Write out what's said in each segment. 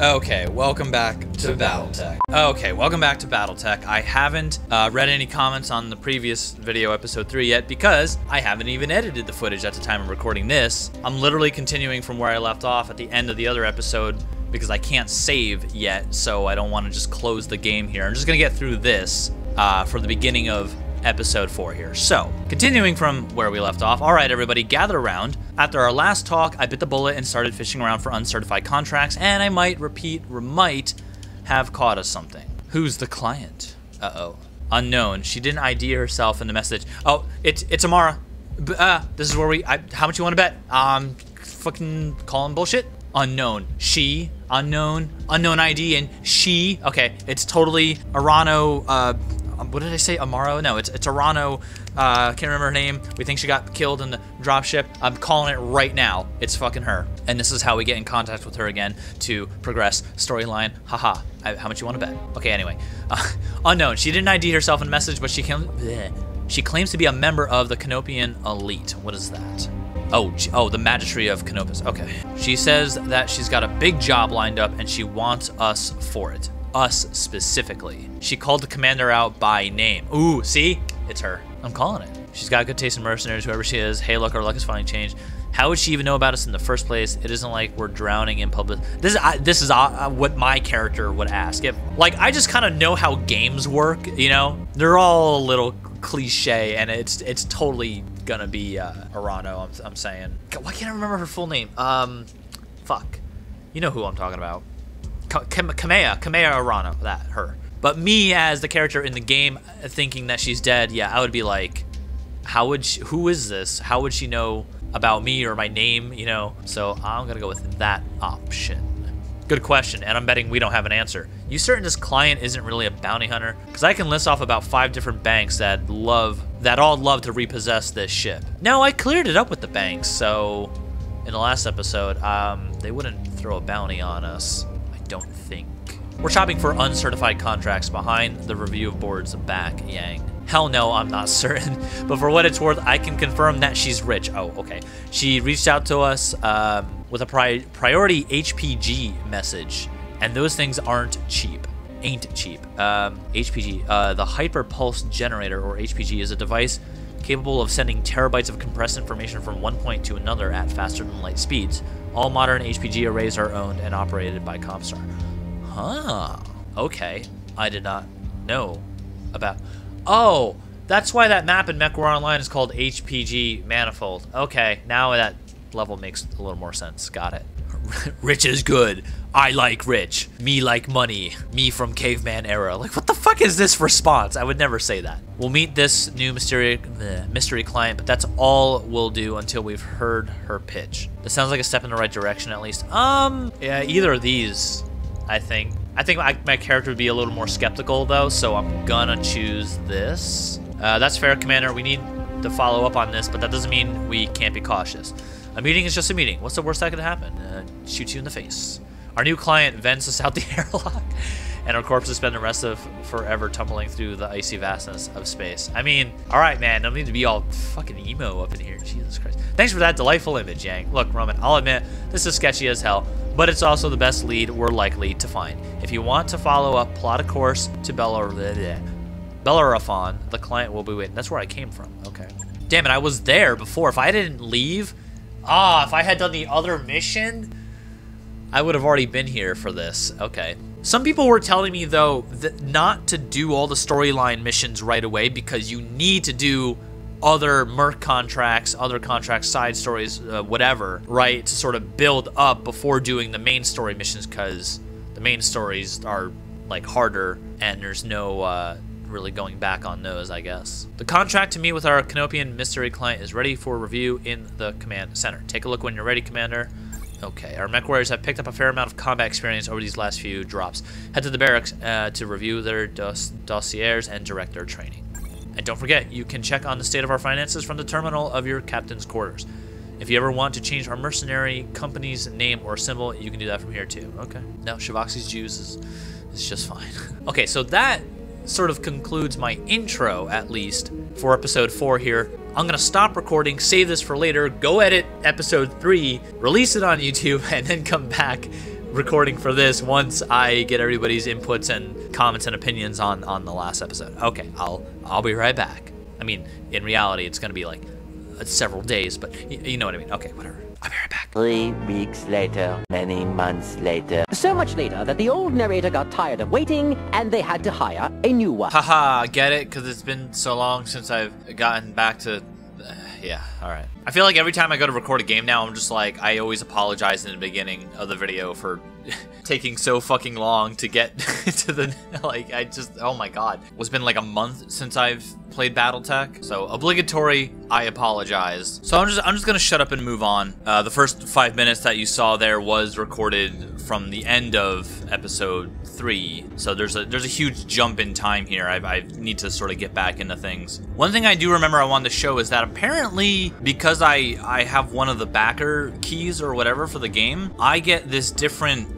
Okay, welcome back to BattleTech. Okay, welcome back to BattleTech. I haven't uh, read any comments on the previous video, episode 3 yet, because I haven't even edited the footage at the time of recording this. I'm literally continuing from where I left off at the end of the other episode because I can't save yet, so I don't want to just close the game here. I'm just going to get through this uh, for the beginning of episode 4 here. So, continuing from where we left off, all right, everybody, gather around. After our last talk, I bit the bullet and started fishing around for uncertified contracts, and I might repeat, might have caught us something. Who's the client? Uh oh. Unknown. She didn't ID herself in the message. Oh, it's it's Amara. B uh, this is where we. I, how much you want to bet? Um, fucking calling bullshit. Unknown. She. Unknown. Unknown ID and she. Okay, it's totally Arano. Uh, um, what did I say? Amaro? No, it's it's Arano. Uh, can't remember her name. We think she got killed in the dropship. I'm calling it right now. It's fucking her. And this is how we get in contact with her again to progress storyline. Haha. How much you want to bet? Okay. Anyway, uh, unknown. She didn't ID herself in message, but she can. She claims to be a member of the Canopian elite. What is that? Oh, oh, the Magistracy of Canopus. Okay. She says that she's got a big job lined up and she wants us for it us specifically. She called the commander out by name. Ooh, see? It's her. I'm calling it. She's got good taste in mercenaries, whoever she is. Hey, look, our luck is finally changed. How would she even know about us in the first place? It isn't like we're drowning in public. This is uh, this is uh, what my character would ask. If like I just kind of know how games work, you know, they're all a little cliche, and it's it's totally gonna be uh, Arano. I'm, I'm saying. Why can't I remember her full name? Um, fuck. You know who I'm talking about. Kamea, Kamea Arano, that, her. But me as the character in the game thinking that she's dead, yeah, I would be like, how would she, who is this? How would she know about me or my name, you know? So I'm gonna go with that option. Good question, and I'm betting we don't have an answer. You certain this client isn't really a bounty hunter? Because I can list off about five different banks that love, that all love to repossess this ship. Now, I cleared it up with the banks, so in the last episode, um, they wouldn't throw a bounty on us don't think. We're shopping for uncertified contracts behind the review of boards back, Yang. Hell no, I'm not certain. But for what it's worth, I can confirm that she's rich. Oh, okay. She reached out to us um, with a pri priority HPG message, and those things aren't cheap. Ain't cheap. Um, HPG, uh, the Hyper Pulse Generator, or HPG, is a device capable of sending terabytes of compressed information from one point to another at faster than light speeds. All modern HPG arrays are owned and operated by Comstar. Huh. Okay. I did not know about... Oh, that's why that map in MechWarrior Online is called HPG Manifold. Okay, now that level makes a little more sense. Got it. rich is good. I like rich. Me like money. Me from caveman era. Like, what the fuck is this response? I would never say that. We'll meet this new mystery, mystery client, but that's all we'll do until we've heard her pitch. This sounds like a step in the right direction, at least. Um, yeah, either of these, I think. I think my, my character would be a little more skeptical, though, so I'm gonna choose this. Uh, that's fair, Commander. We need to follow up on this, but that doesn't mean we can't be cautious. A meeting is just a meeting. What's the worst that could happen? Uh, shoot you in the face. Our new client vents us out the airlock, and our corpses spend the rest of forever tumbling through the icy vastness of space. I mean, all right, man. Don't need to be all fucking emo up in here. Jesus Christ. Thanks for that delightful image, Yang. Look, Roman, I'll admit, this is sketchy as hell, but it's also the best lead we're likely to find. If you want to follow up, plot a course to Bellerophon, the client will be waiting. That's where I came from. Okay. Damn it, I was there before. If I didn't leave, Ah, if I had done the other mission, I would have already been here for this. Okay. Some people were telling me, though, that not to do all the storyline missions right away because you need to do other merc contracts, other contracts, side stories, uh, whatever, right, to sort of build up before doing the main story missions because the main stories are, like, harder and there's no, uh, really going back on those, I guess. The contract to meet with our Canopian mystery client is ready for review in the command center. Take a look when you're ready, Commander. Okay, our mech warriors have picked up a fair amount of combat experience over these last few drops. Head to the barracks uh, to review their dos dossiers and direct their training. And don't forget, you can check on the state of our finances from the terminal of your captain's quarters. If you ever want to change our mercenary company's name or symbol, you can do that from here too. Okay. Now, Shivaxi's Jews is, is just fine. okay, so that sort of concludes my intro, at least, for episode 4 here. I'm to stop recording, save this for later, go edit episode 3, release it on YouTube, and then come back recording for this once I get everybody's inputs and comments and opinions on on the last episode. Okay, I'll I'll be right back. I mean, in reality, it's gonna be like several days, but you know what I mean. Okay, whatever. I'll be right back. Three weeks later, many months later. So much later that the old narrator got tired of waiting and they had to hire a new one. Haha, get it? Because it's been so long since I've gotten back to. Uh, yeah, alright. I feel like every time I go to record a game now, I'm just like, I always apologize in the beginning of the video for taking so fucking long to get to the. Like, I just. Oh my god. It's been like a month since I've played Battletech. So, obligatory, I apologize. So, I'm just, I'm just gonna shut up and move on. Uh, the first five minutes that you saw there was recorded from the end of episode three. So there's a there's a huge jump in time here. I, I need to sort of get back into things. One thing I do remember I wanted to show is that apparently because I I have one of the backer keys or whatever for the game, I get this different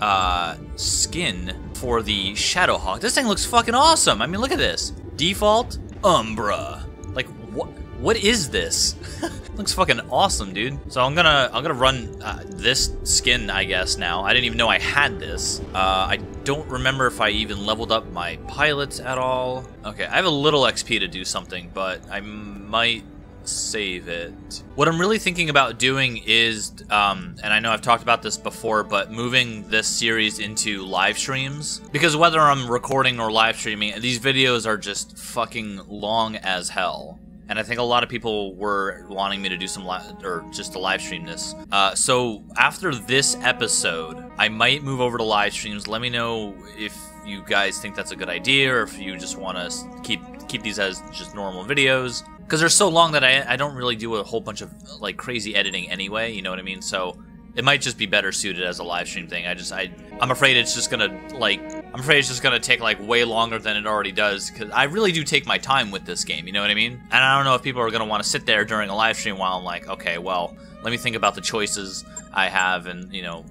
uh, skin for the Shadowhawk. This thing looks fucking awesome. I mean, look at this. Default Umbra. Like what? What is this? looks fucking awesome, dude. So I'm gonna I'm gonna run uh, this skin, I guess. Now I didn't even know I had this. Uh, I don't remember if I even leveled up my pilots at all. Okay, I have a little XP to do something, but I might save it. What I'm really thinking about doing is, um, and I know I've talked about this before, but moving this series into live streams. Because whether I'm recording or live streaming, these videos are just fucking long as hell. And I think a lot of people were wanting me to do some, or just to live stream this. Uh, so after this episode, I might move over to live streams. Let me know if you guys think that's a good idea, or if you just want to keep keep these as just normal videos because they're so long that I, I don't really do a whole bunch of like crazy editing anyway you know what i mean? So it might just be better suited as a live stream thing. I just i i'm afraid it's just gonna like i'm afraid it's just gonna take like way longer than it already does because i really do take my time with this game you know what i mean? And i don't know if people are gonna want to sit there during a live stream while i'm like okay well let me think about the choices i have and you know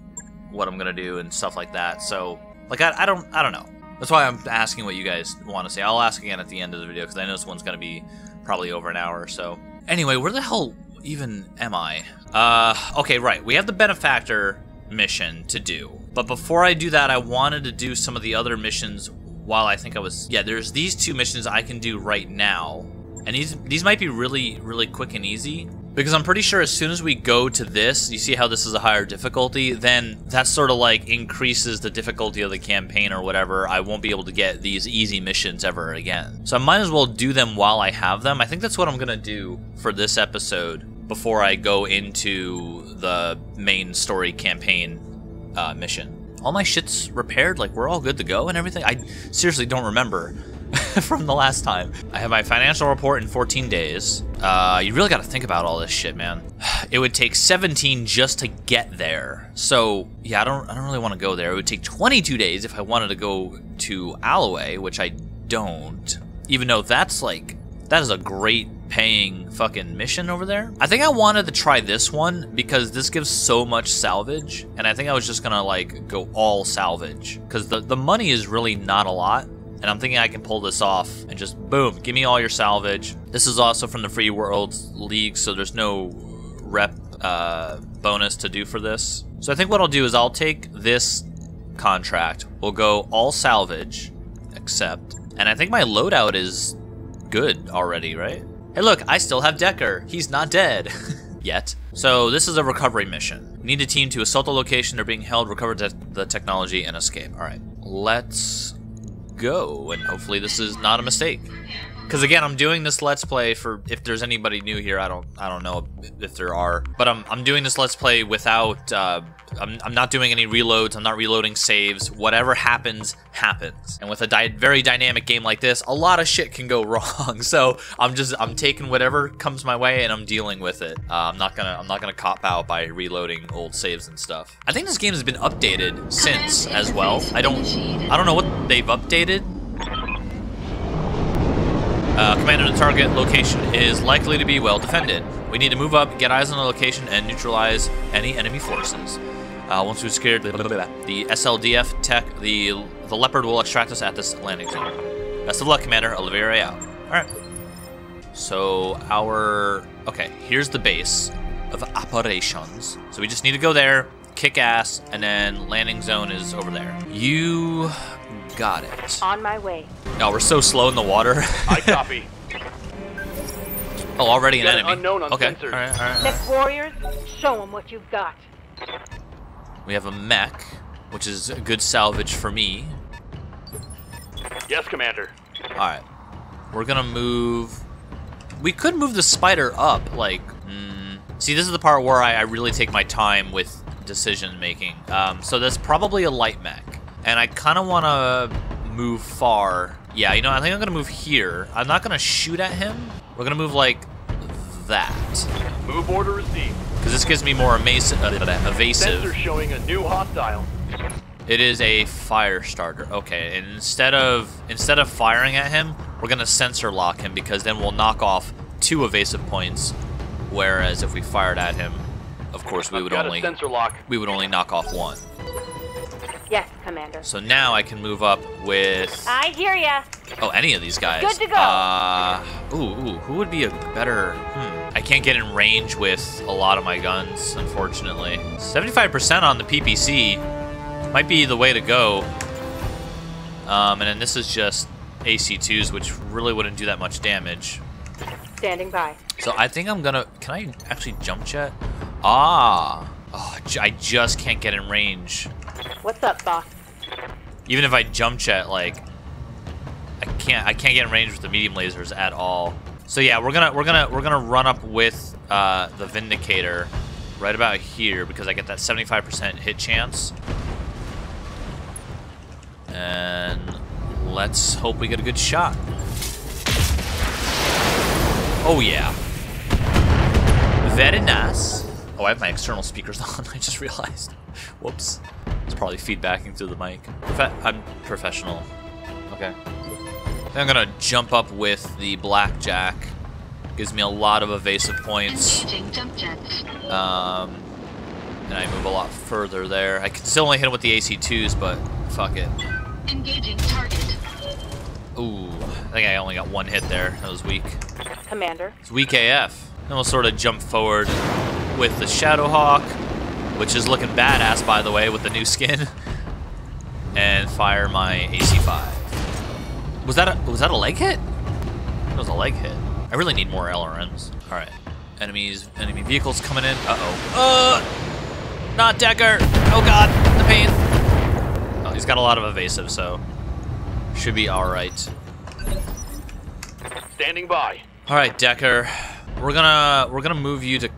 what i'm gonna do and stuff like that. So like i, I don't i don't know. That's why i'm asking what you guys want to say. I'll ask again at the end of the video because i know this one's gonna be probably over an hour or so. Anyway, where the hell even am I? Uh, okay, right. We have the benefactor mission to do. But before I do that, I wanted to do some of the other missions while I think I was... Yeah, there's these two missions I can do right now. And these, these might be really, really quick and easy. Because I'm pretty sure as soon as we go to this, you see how this is a higher difficulty, then that sort of like increases the difficulty of the campaign or whatever. I won't be able to get these easy missions ever again. So I might as well do them while I have them. I think that's what I'm going to do for this episode before I go into the main story campaign uh, mission. All my shit's repaired, like we're all good to go and everything. I seriously don't remember from the last time. I have my financial report in 14 days. Uh, you really got to think about all this shit, man. It would take 17 just to get there. So yeah, I don't, I don't really want to go there. It would take 22 days if I wanted to go to Alloway, which I don't. Even though that's like, that is a great paying fucking mission over there. I think I wanted to try this one because this gives so much salvage, and I think I was just gonna like go all salvage because the the money is really not a lot. And I'm thinking I can pull this off and just boom, give me all your salvage. This is also from the Free World League, so there's no rep uh, bonus to do for this. So I think what I'll do is I'll take this contract. We'll go all salvage, except, and I think my loadout is good already, right? Hey, look, I still have Decker. He's not dead. Yet. So this is a recovery mission. Need a team to assault the location they're being held, recover te the technology, and escape. All right, let's go, and hopefully this is not a mistake. Because again, I'm doing this let's play for if there's anybody new here. I don't I don't know if there are, but I'm I'm doing this let's play without. Uh, I'm I'm not doing any reloads. I'm not reloading saves. Whatever happens, happens. And with a di very dynamic game like this, a lot of shit can go wrong. So I'm just I'm taking whatever comes my way and I'm dealing with it. Uh, I'm not gonna I'm not gonna cop out by reloading old saves and stuff. I think this game has been updated since as well. I don't I don't know what they've updated. Uh, commander, the target location is likely to be well defended. We need to move up, get eyes on the location, and neutralize any enemy forces. Uh, once we've secured the, the SLDF tech, the the Leopard will extract us at this landing zone. Best of luck, Commander. Oliveira out. Alright. So, our... Okay, here's the base of operations. So we just need to go there, kick ass, and then landing zone is over there. You got it. On my way. Oh, we're so slow in the water. I copy. oh, already an Got an enemy. unknown on okay. sensors. All right, all right. Mech warriors, show them what you've got. We have a mech, which is a good salvage for me. Yes, Commander. All right. We're gonna move. We could move the spider up, like. Mm, see, this is the part where I, I really take my time with decision making. Um, so that's probably a light mech, and I kind of want to move far. Yeah, you know, I think I'm gonna move here. I'm not gonna shoot at him. We're gonna move like that, Move order received. because this gives me more evasive. Uh, evasive. Sensor showing a new hostile. It is a fire starter. Okay, and instead of instead of firing at him, we're gonna sensor lock him because then we'll knock off two evasive points. Whereas if we fired at him, of course we I've would only sensor lock. we would only knock off one. Yes, Commander. So now I can move up with I hear ya. oh any of these guys. Good to go. Uh, ooh, ooh, who would be a better? Hmm. I can't get in range with a lot of my guns, unfortunately. 75% on the PPC might be the way to go. Um, and then this is just AC2s, which really wouldn't do that much damage. Standing by. So I think I'm gonna. Can I actually jump jet? Ah. Oh, I just can't get in range. What's up, boss? Even if I jump jet, like, I can't. I can't get in range with the medium lasers at all. So yeah, we're gonna we're gonna we're gonna run up with uh, the Vindicator right about here because I get that 75% hit chance. And let's hope we get a good shot. Oh yeah. Very nice. Oh, I have my external speakers on. I just realized. Whoops. It's probably feedbacking through the mic. Profe- I'm professional. Okay. Then I'm gonna jump up with the blackjack. Gives me a lot of evasive points. Jump. Um, and I move a lot further there. I can still only hit him with the AC2s, but fuck it. Engaging target. Ooh, I think I only got one hit there. That was weak. Commander. It's weak AF. Then we'll sort of jump forward with the Shadowhawk, which is looking badass, by the way, with the new skin, and fire my AC5. Was that a, was that a leg hit? It was a leg hit. I really need more LRMs. All right, enemies, enemy vehicles coming in. Uh oh. Uh, not Decker. Oh god, the pain. Oh, he's got a lot of evasive, so should be all right. Standing by. All right, Decker. We're gonna we're gonna move you to.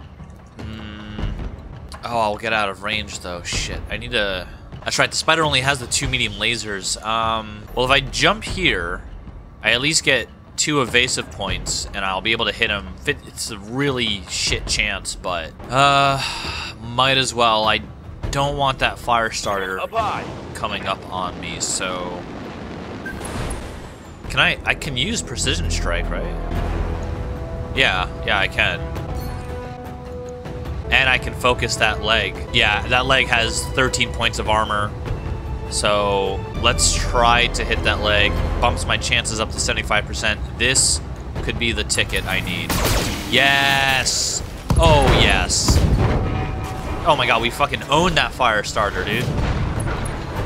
Oh, I'll get out of range though. Shit, I need to. That's right. The spider only has the two medium lasers. Um. Well, if I jump here, I at least get two evasive points, and I'll be able to hit him. It's a really shit chance, but uh, might as well. I don't want that fire starter coming up on me, so can I I can use precision strike, right? Yeah, yeah, I can. I can focus that leg. Yeah, that leg has 13 points of armor. So let's try to hit that leg. Bumps my chances up to 75%. This could be the ticket I need. Yes! Oh, yes. Oh my god, we fucking owned that fire starter, dude.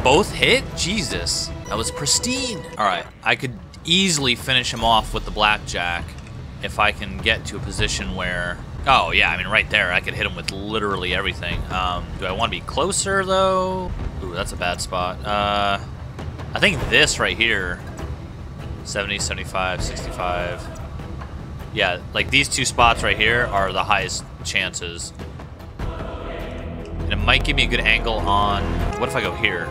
Both hit? Jesus. That was pristine. Alright, I could easily finish him off with the blackjack if I can get to a position where... Oh, yeah, I mean, right there, I could hit him with literally everything. Um, do I want to be closer, though? Ooh, that's a bad spot. Uh, I think this right here, 70, 75, 65. Yeah, like these two spots right here are the highest chances. And it might give me a good angle on... What if I go here?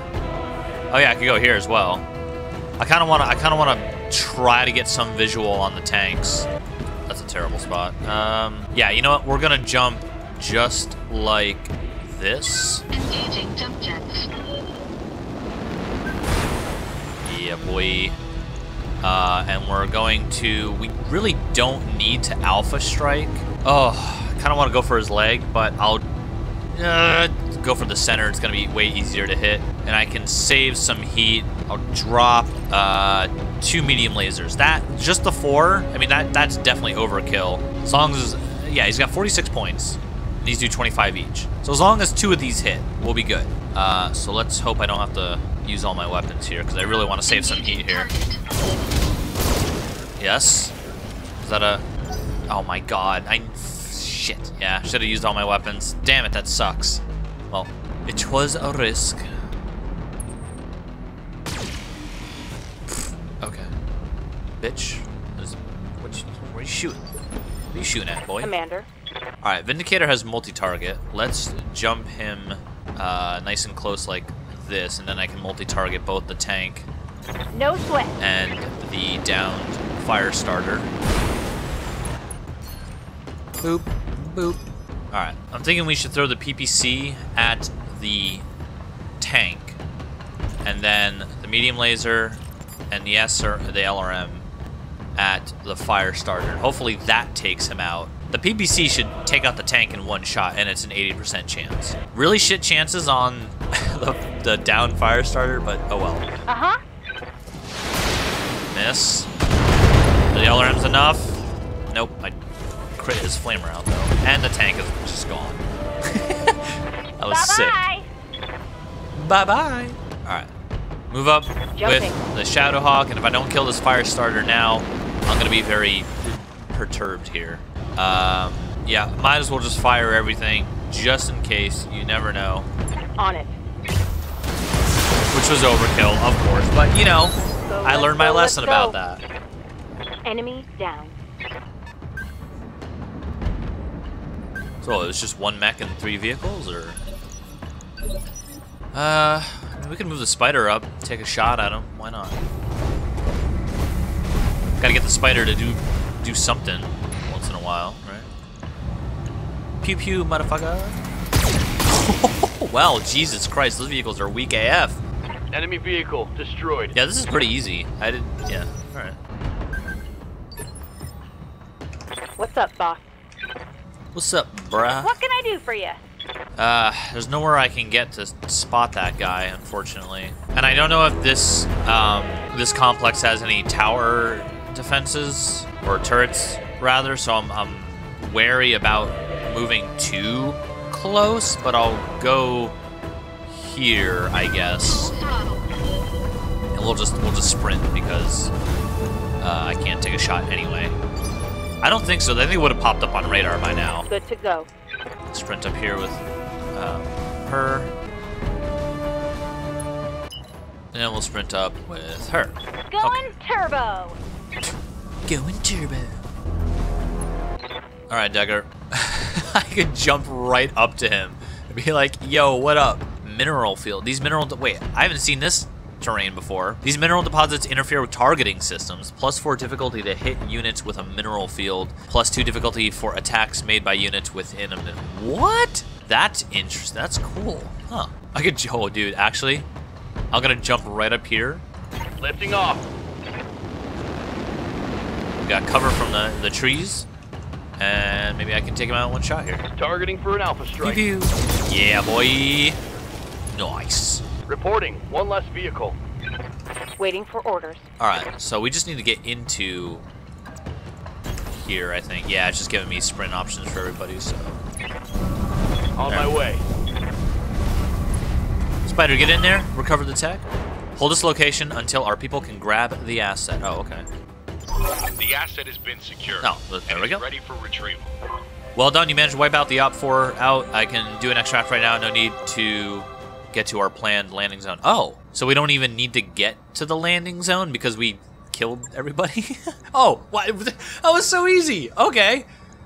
Oh yeah, I could go here as well. I kind of want to. I kind of want to try to get some visual on the tanks. That's a terrible spot. Um, yeah, you know what? We're gonna jump just like this. Engaging jump jets. Yeah, boy. Uh, and we're going to. We really don't need to alpha strike. Oh, I kind of want to go for his leg, but I'll uh, go for the center. It's going to be way easier to hit. And I can save some heat. I'll drop uh, two medium lasers. That, just the four, I mean, that that's definitely overkill. As long as, yeah, he's got 46 points. These do 25 each. So as long as two of these hit, we'll be good. Uh, so let's hope I don't have to use all my weapons here, because I really want to save some heat here. Yes? Is that a... Oh my god. I... Shit. Yeah, should have used all my weapons. Damn it, that sucks. Well, it was a risk. Okay. Bitch. What you, where are you shooting? What are you shooting at, boy? Commander. Alright, Vindicator has multi-target. Let's jump him uh, nice and close like this, and then I can multi-target both the tank No sweat. and the downed fire starter. Boop, boop. Alright, I'm thinking we should throw the PPC at the tank, and then the medium laser and the SR, the LRM at the fire starter. Hopefully that takes him out. The PPC should take out the tank in one shot, and it's an 80% chance. Really shit chances on the, the down fire starter, but oh well. Uh huh. Miss. The LRM's enough. Nope, I crit his flamer out though. And the tank is just gone. that was sick. Bye Bye bye. Alright. Move up Jumping. with the Shadowhawk, and if I don't kill this fire starter now, I'm gonna be very perturbed here. Um, yeah, might as well just fire everything, just in case. You never know. On it. Which was overkill, of course, but you know, Go, I learned my go, lesson about that. Enemy down. So it's just one mech and three vehicles, or? Uh, we can move the spider up, take a shot at him. Why not? Gotta get the spider to do do something once in a while, right? Pew pew, motherfucker. well, Jesus Christ, those vehicles are weak AF. Enemy vehicle destroyed. Yeah, this is pretty easy. I did, yeah. All right. What's up, boss? What's up, bruh? What can I do for you? Uh, there's nowhere I can get to spot that guy, unfortunately. And I don't know if this um, this complex has any tower defenses or turrets, rather. So I'm, I'm wary about moving too close. But I'll go here, I guess, and we'll just we'll just sprint because uh, I can't take a shot anyway. I don't think so. I think it would have popped up on radar by now. Good to go. Sprint up here with uh, her. And then we'll sprint up with her. Going turbo. Going turbo. Alright, Decker. I could jump right up to him and be like, yo, what up? Mineral field. These mineral... Wait, I haven't seen this terrain before. These mineral deposits interfere with targeting systems. Plus 4 difficulty to hit units with a mineral field. Plus 2 difficulty for attacks made by units within a min... What? That's interesting. That's cool. Huh. I could... Oh, dude, actually, I'm gonna jump right up here. Lifting off. We got cover from the, the trees. And maybe I can take him out in one shot here. Targeting for an alpha strike. Pew pew. Yeah, boy. Nice. Reporting. One less vehicle. Waiting for orders. All right, so we just need to get into here, I think. Yeah, it's just giving me sprint options for everybody, so. On There. my way. Spider, get in there. Recover the tech. Hold this location until our people can grab the asset. Oh, okay. The asset has been secured. Oh, there we go. Ready for retrieval. Well done. You managed to wipe out the OpFor out. I can do an extract right now. No need to get to our planned landing zone. Oh, so we don't even need to get to the landing zone because we killed everybody? oh, what? That was so easy. Okay.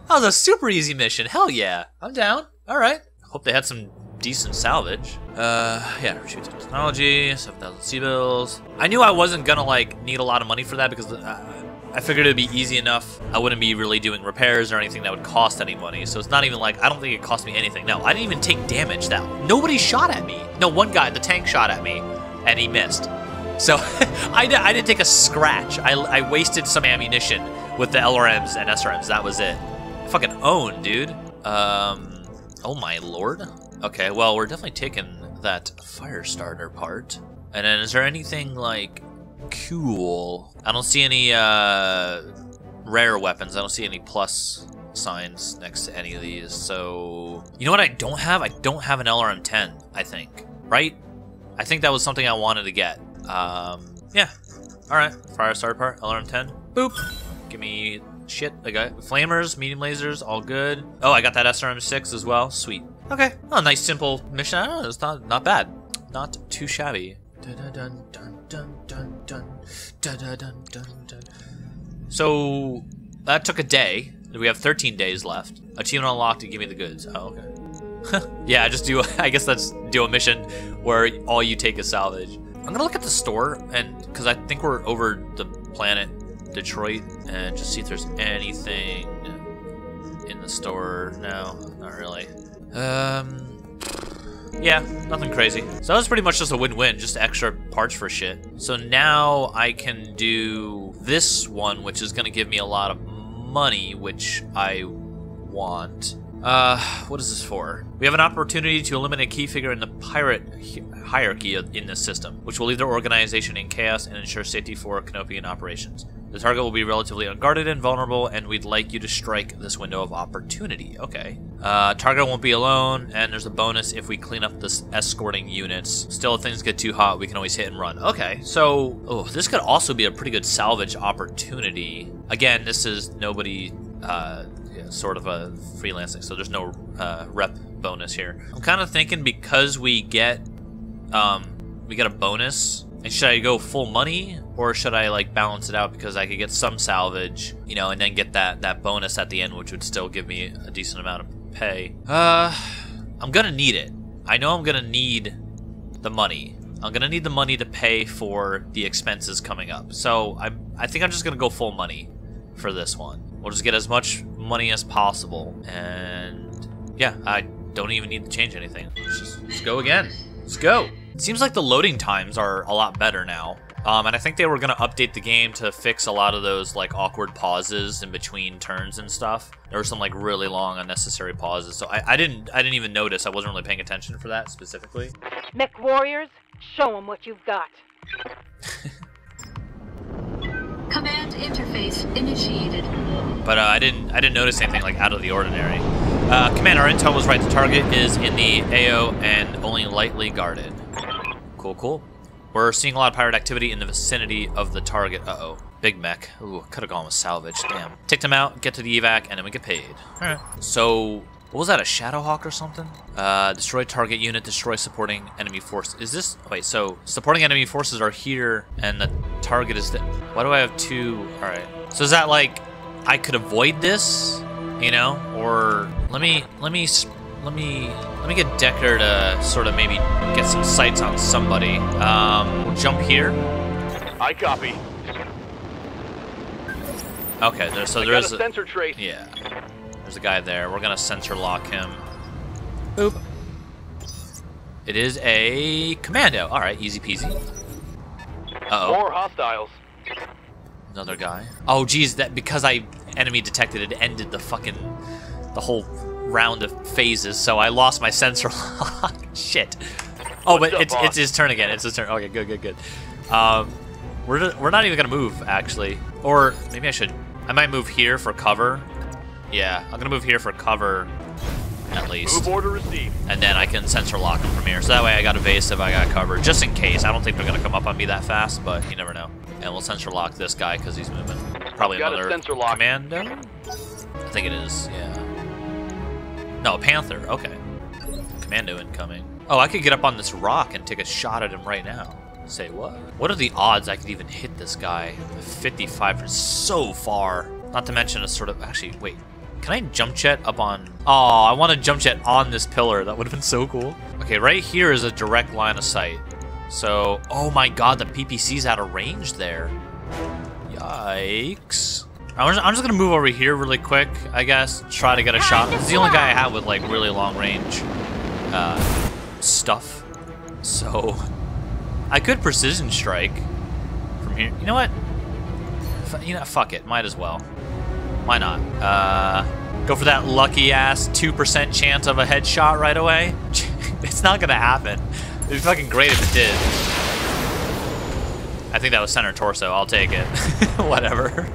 That was a super easy mission. Hell yeah. I'm down. All right. Hope they had some decent salvage. Uh, yeah, retrieve technology, 7,000 C-bills. I knew I wasn't gonna, like, need a lot of money for that because uh, I figured it'd be easy enough. I wouldn't be really doing repairs or anything that would cost any money. So it's not even like, I don't think it cost me anything. No, I didn't even take damage that. Nobody shot at me. No, one guy, the tank shot at me and he missed. So I, I didn't take a scratch. I, I wasted some ammunition with the LRMs and SRMs. That was it. Fucking own, dude. Um, oh my lord. Okay, well, we're definitely taking that fire starter part. And then is there anything like cool? I don't see any uh, rare weapons. I don't see any plus signs next to any of these. So, you know what I don't have? I don't have an LRM-10, I think. Right? I think that was something I wanted to get. Um, yeah. Alright. Fire starter part, LRM-10. Boop. Give me shit. I got flamers, medium lasers, all good. Oh, I got that SRM-6 as well. Sweet. Okay. Oh, nice simple mission. I don't know, it's not, not bad. Not too shabby. Dun, dun, dun, dun dun dun dun dun dun dun dun. So that took a day. We have 13 days left. Achievement unlocked and give me the goods. Oh, okay. yeah, just do. I guess that's do a mission where all you take is salvage. I'm gonna look at the store and because I think we're over the planet Detroit and just see if there's anything in the store. No, not really. Um. Yeah, nothing crazy. So that was pretty much just a win-win, just extra parts for shit. So now I can do this one, which is going to give me a lot of money, which I want. Uh, what is this for? We have an opportunity to eliminate a key figure in the pirate hi- hierarchy in this system, which will leave their organization in chaos and ensure safety for Canopian operations. The target will be relatively unguarded and vulnerable, and we'd like you to strike this window of opportunity. Okay. Uh, target won't be alone, and there's a bonus if we clean up this escorting units. Still, if things get too hot, we can always hit and run. Okay, so oh, this could also be a pretty good salvage opportunity. Again, this is nobody, uh, sort of a freelancing, so there's no uh, rep bonus here. I'm kind of thinking because we get, um, we get a bonus. And should I go full money or should I like balance it out because I could get some salvage, you know, and then get that that bonus at the end, which would still give me a decent amount of pay. Uh, I'm gonna need it. I know I'm gonna need the money. I'm gonna need the money to pay for the expenses coming up. So I I think I'm just gonna go full money for this one. We'll just get as much money as possible, and yeah, I don't even need to change anything. Let's just let's go again. Let's go. It seems like the loading times are a lot better now. Um, and I think they were gonna update the game to fix a lot of those like awkward pauses in between turns and stuff. There were some like really long unnecessary pauses, so I, I didn't I didn't even notice. I wasn't really paying attention for that specifically. Mech warriors, show them what you've got. Command interface initiated. But uh, I didn't I didn't notice anything like out of the ordinary. Uh, Command, our intel was right. The target is in the AO and only lightly guarded. Cool, cool. We're seeing a lot of pirate activity in the vicinity of the target. Uh-oh. Big mech. Ooh, could have gone with salvage. Damn. Take them out, get to the evac, and then we get paid. Alright. So, what was that, a Shadowhawk or something? Uh, destroy target unit, destroy supporting enemy force. Is this... Wait, so supporting enemy forces are here, and the target is... The, why do I have two... Alright. So is that like... I could avoid this? You know? Or... Let me... Let me... Let me... Let me get Decker to sort of maybe get some sights on somebody. Um, we'll jump here. I copy. Okay, there, so I there a a- sensor trace. Yeah. There's a guy there. We're gonna sensor lock him. Boop. It is a commando. Alright, easy peasy. Uh-oh. More hostiles. Another guy. Oh geez, that because I enemy detected it ended the fucking the whole round of phases, so I lost my sensor lock. Shit. Oh, What's but up, it's boss? it's his turn again. It's his turn. Okay, good, good, good. Um, we're we're not even gonna move actually, or maybe I should. I might move here for cover. Yeah, I'm gonna move here for cover, at least, Move order received. and then I can sensor lock him from here. So that way I got evasive, I got cover, just in case. I don't think they're gonna come up on me that fast, but you never know. And we'll sensor lock this guy because he's moving. Probably another sensor lock. commando. I think it is. Yeah. No, Panther. Okay. Commando incoming. Oh, I could get up on this rock and take a shot at him right now. Say what? What are the odds I could even hit this guy? 55 is so far. Not to mention a sort of actually wait. Can I jump jet up on? Oh, I want to jump jet on this pillar. That would have been so cool. Okay, right here is a direct line of sight. So, oh my god, the PPC's out of range there. Yikes. I'm just, I'm just gonna move over here really quick, I guess. Try to get a shot. This is the only guy I have with like really long range uh, stuff. So I could precision strike from here. You know what? F- you know, fuck it. Might as well. Why not? Uh, go for that lucky ass 2% chance of a headshot right away. it's not gonna happen. It'd be fucking great if it did. I think that was center torso. I'll take it. Whatever.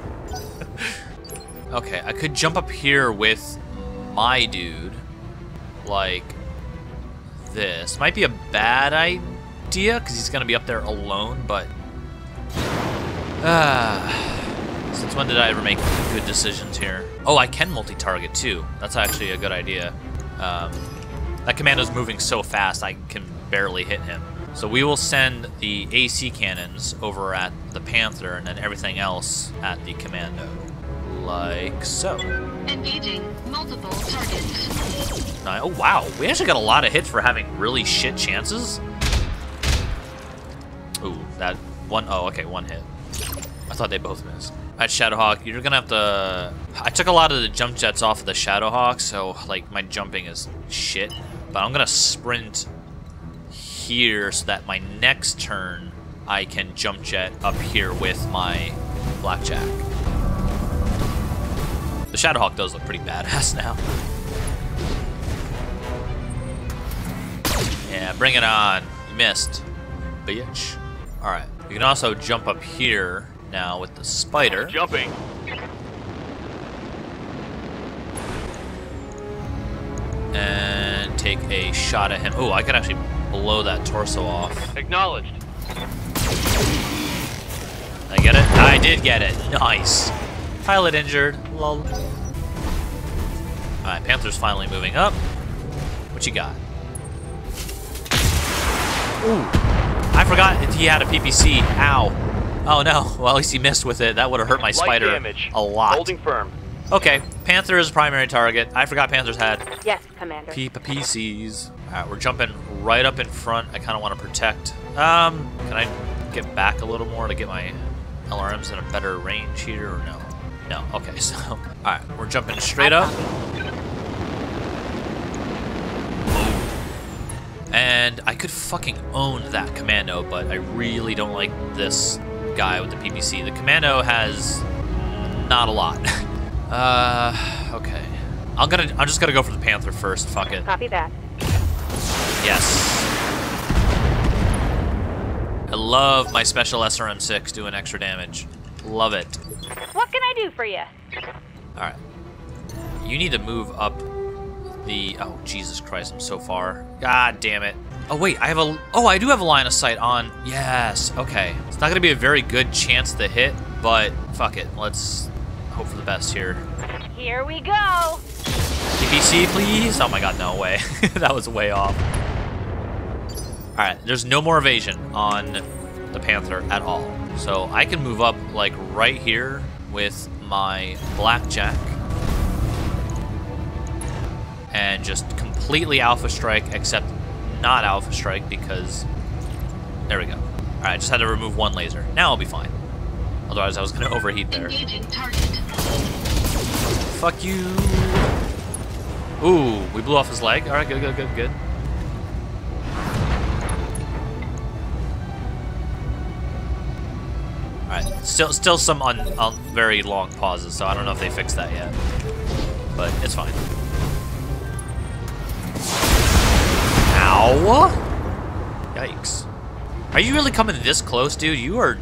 Okay, I could jump up here with my dude, like this. Might be a bad idea because he's gonna be up there alone, but ah, since when did I ever make good decisions here? Oh, I can multi-target too. That's actually a good idea. Um, that commando's moving so fast, I can barely hit him. So we will send the AC cannons over at the Panther and then everything else at the commando. Like so. Engaging multiple targets. Oh wow, we actually got a lot of hits for having really shit chances. Ooh, that one oh okay, one hit. I thought they both missed. Alright, Shadowhawk, you're gonna have to... I took a lot of the jump jets off of the Shadowhawk, so, like, my jumping is shit. But I'm gonna sprint here so that my next turn I can jump jet up here with my Blackjack. The Shadowhawk does look pretty badass now. Yeah, bring it on. You missed. Bitch. Alright. You can also jump up here now with the spider. Jumping. And take a shot at him. Oh, I could actually blow that torso off. Acknowledged. I get it? I did get it. Nice. Pilot injured. Lol. Alright, Panther's finally moving up. What you got? Ooh. I forgot if he had a PPC. Ow. Oh no. Well, at least he missed with it. That would have hurt my spider damage. a lot. Holding firm. Okay, Panther is a primary target. I forgot Panther's had Yes, Commander. P PCs. Alright, we're jumping right up in front. I kind of want to protect. Um, can I get back a little more to get my LRMs in a better range here or no? No, okay, so, alright, we're jumping straight up. And I could fucking own that commando, but I really don't like this guy with the PPC. The commando has not a lot. uh, okay. I'm gonna, I'm just gonna go for the Panther first, fuck it. Copy that. Yes. I love my special SRM6 doing extra damage. Love it. What can I do for you? Alright. You need to move up the... Oh, Jesus Christ, I'm so far. God damn it. Oh, wait, I have a... Oh, I do have a line of sight on... Yes, okay. It's not going to be a very good chance to hit, but fuck it. Let's hope for the best here. Here we go. PPC, please? Oh my god, no way. that was way off. Alright, there's no more evasion on the Panther at all. So I can move up, like, right here with my Blackjack. And just completely Alpha Strike, except not Alpha Strike because... There we go. Alright, I just had to remove one laser. Now I'll be fine. Otherwise I was going to overheat there. Fuck you. Ooh, we blew off his leg. All right, good, good, good, good. All right, still, still some on, on very long pauses, so I don't know if they fixed that yet, but it's fine. Ow! Yikes! Are you really coming this close, dude? You are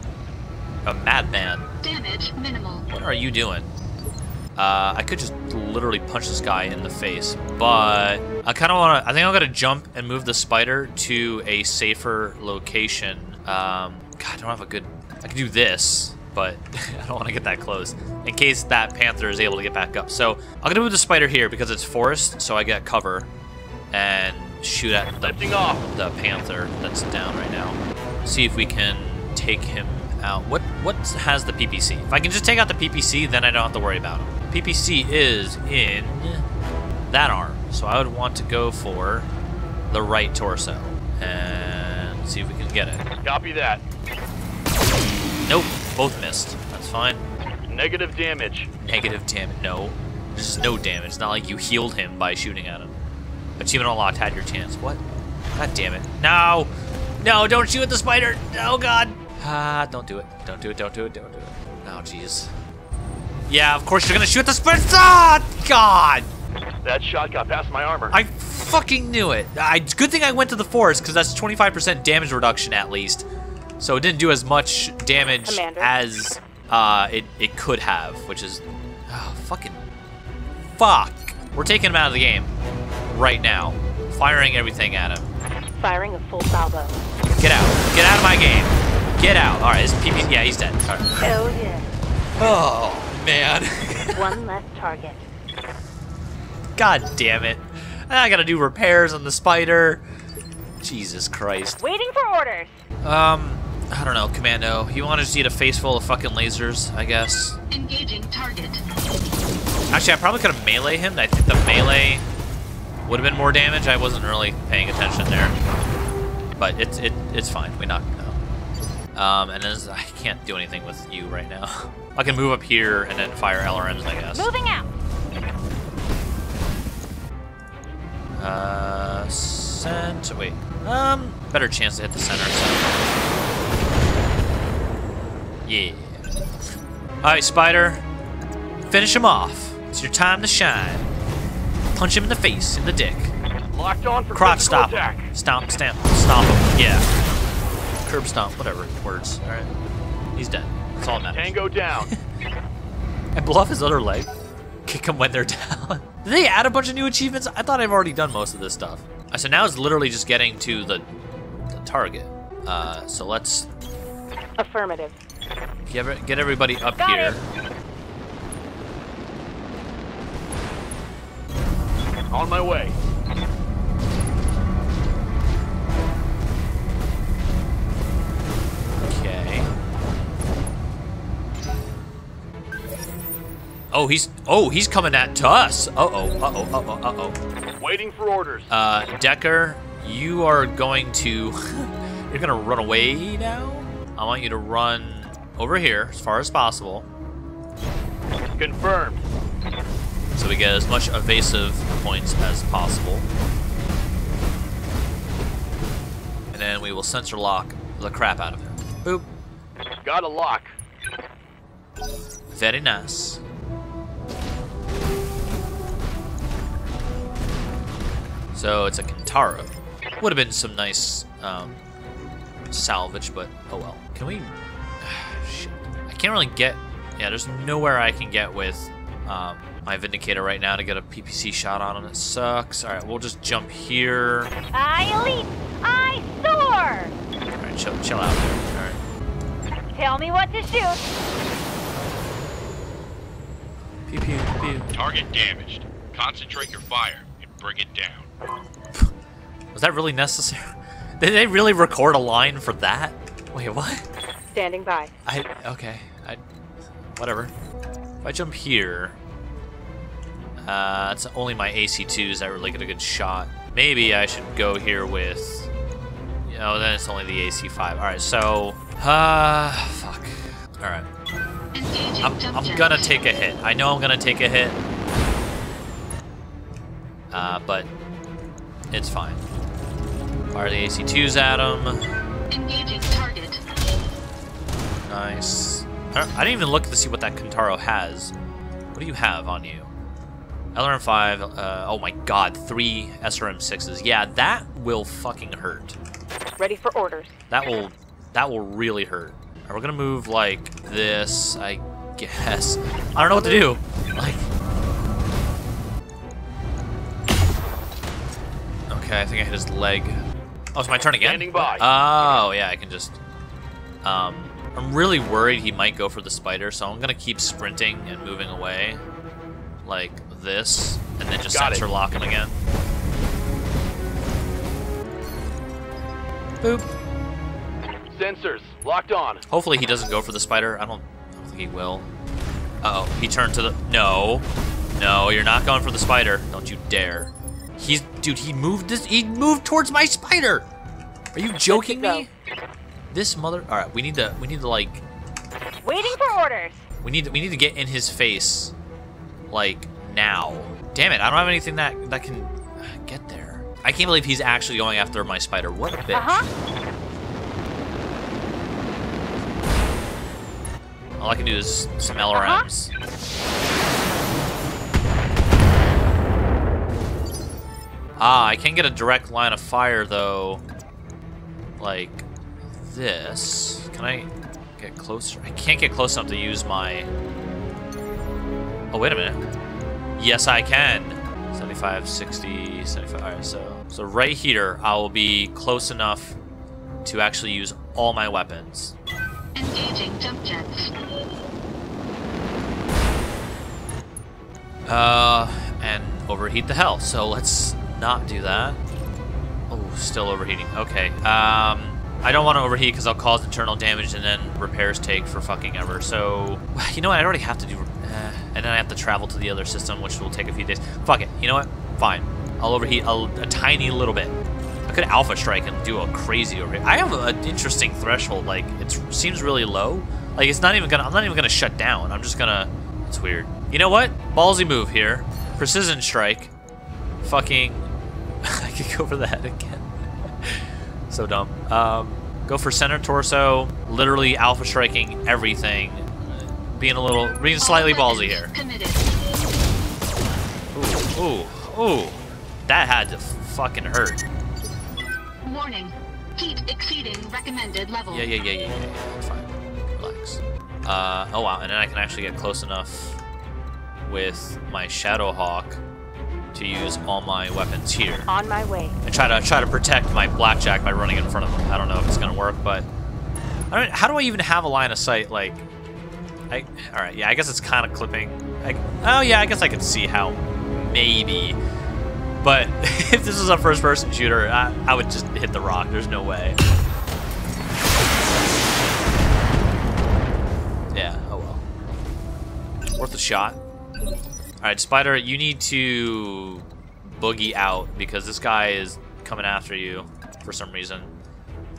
a madman. Damage minimal. What are you doing? Uh, I could just literally punch this guy in the face, but I kind of want to. I think I'm gonna jump and move the spider to a safer location. Um, God, I don't have a good. I can do this, but I don't want to get that close in case that panther is able to get back up. So I'm gonna move the spider here because it's forest, so I get cover and shoot at the, off. the panther that's down right now. See if we can take him out. What what has the PPC? If I can just take out the PPC, then I don't have to worry about him. PPC is in that arm, so I would want to go for the right torso and see if we can get it. Copy that. Nope, both missed. That's fine. Negative damage. Negative damage. No, there's just no damage. It's not like you healed him by shooting at him. Achievement unlocked. Had your chance. What? God damn it! No, no! Don't shoot at the spider! Oh God! Ah! Don't do it! Don't do it! Don't do it! Don't do it! Oh jeez. Yeah, of course you're gonna shoot the spider! Ah! God! That shot got past my armor. I fucking knew it. I, good thing I went to the forest because that's 25% damage reduction at least. So it didn't do as much damage Commander. as uh, it, it could have, which is Oh, fucking. Fuck. We're taking him out of the game. Right now. Firing everything at him. Firing a full salvo. Get out. Get out of my game. Get out. Alright, his PP. Yeah, he's dead. Right. Oh yeah. Oh, man. One less target. God damn it. I gotta do repairs on the spider. Jesus Christ. Waiting for orders. Um, I don't know, Commando. You want to see a face full of fucking lasers, I guess. Engaging target. Actually, I probably could have melee him. I think the melee would have been more damage. I wasn't really paying attention there. But it's it, it's fine. We knocked him out. Um, and then I can't do anything with you right now. I can move up here and then fire LRMs, I guess. Moving out. Uh, center. Wait. Um, better chance to hit the center. So. Yeah. All right, Spider. Finish him off. It's your time to shine. Punch him in the face, in the dick. Locked on for Crotch stop attack. him. Stomp, stamp, stomp him. Yeah. Curb stomp, whatever words. All right. He's dead. That's all that matters. Tango down. And blow off his other leg. Kick him when they're down. Did they add a bunch of new achievements? I thought I've already done most of this stuff. So now it's literally just getting to the, the target. Uh, so let's Affirmative. get, get everybody up Got here. On my way. Okay. Oh, he's oh he's coming at to us. Uh oh. Uh oh. Uh oh. Uh oh. Waiting for orders. Uh, Decker, you are going to you're gonna run away now. I want you to run over here as far as possible, Confirmed. So we get as much evasive points as possible. And then we will sensor lock the crap out of him. Boop. Got a lock. Very nice. So it's a Kintaro. Would have been some nice um, salvage, but oh well. Can we? Shit. I can't really get. Yeah, there's nowhere I can get with um, my Vindicator right now to get a PPC shot on him. It sucks. All right, we'll just jump here. I leap. I soar. All right, chill, chill out. All right. Tell me what to shoot. Pew pew pew. Target damaged. Concentrate your fire and bring it down. Was that really necessary? Did they really record a line for that? Wait, what? Standing by. I okay. I whatever. If I jump here, uh, it's only my AC2s that really get a good shot. Maybe I should go here with. You know, then it's only the AC5. All right, so uh, fuck. All right, I'm, I'm gonna take a hit. I know I'm gonna take a hit. Uh, but it's fine. Fire the AC2s at him. Engaging target. Nice. I, I didn't even look to see what that Kintaro has. What do you have on you? LRM5, uh, oh my god, three SRM6s. Yeah, that will fucking hurt. Ready for orders. That will, that will really hurt. Alright, we're gonna move like this, I guess. I don't know what to do. Like. Okay, I think I hit his leg. Oh, it's my turn again? Standing by. Oh, yeah, I can just. Um, I'm really worried he might go for the spider, so I'm gonna keep sprinting and moving away. Like this, and then just Got it. sensor lock him again. Boop. Sensors locked on. Hopefully he doesn't go for the spider. I don't, I don't think he will. Uh oh, he turned to the. No, no, you're not going for the spider. Don't you dare. He's, dude. He moved this. He moved towards my spider. Are you joking me? This mother. All right, we need to. We need to like. Waiting for orders. We need. To, we need to get in his face, like now. Damn it! I don't have anything that that can get there. I can't believe he's actually going after my spider. What a bitch. Uh huh. All I can do is some LRMs. Ah, I can't get a direct line of fire though. Like this. Can I get closer? I can't get close enough to use my. Oh, wait a minute. Yes, I can. 75, 60, 75. All right, so so right here, I will be close enough to actually use all my weapons. Engaging jump jets. Uh, and overheat the hell. So let's not do that. Oh, still overheating. Okay. Um, I don't want to overheat because I'll cause internal damage and then repairs take for fucking ever. So, you know what? I already have to do, and then I have to travel to the other system, which will take a few days. Fuck it. You know what? Fine. I'll overheat a, a tiny little bit. I could alpha strike and do a crazy overheat. I have an interesting threshold. Like it seems really low. Like it's not even gonna. I'm not even gonna shut down. I'm just gonna. It's weird. You know what? Ballsy move here. Precision strike. Fucking. I could go for the head again. so dumb. Um, go for center torso. Literally alpha striking everything. Being a little, being slightly ballsy here. Ooh, ooh, ooh. That had to fucking hurt. Warning. Heat exceeding recommended level. Yeah, yeah, yeah, yeah, yeah. yeah. Fine. Relax. Uh, oh wow, and then I can actually get close enough with my Shadow Hawk to use all my weapons here. On my way. and try to try to protect my blackjack by running in front of them. I don't know if it's gonna work, but I don't. How do I even have a line of sight? Like, I. All right, yeah. I guess it's kind of clipping. I, oh yeah, I guess I could see how maybe. But if this was a first-person shooter, I, I would just hit the rock. There's no way. Yeah. Oh well. Worth a shot. All right, Spider, you need to boogie out because this guy is coming after you for some reason.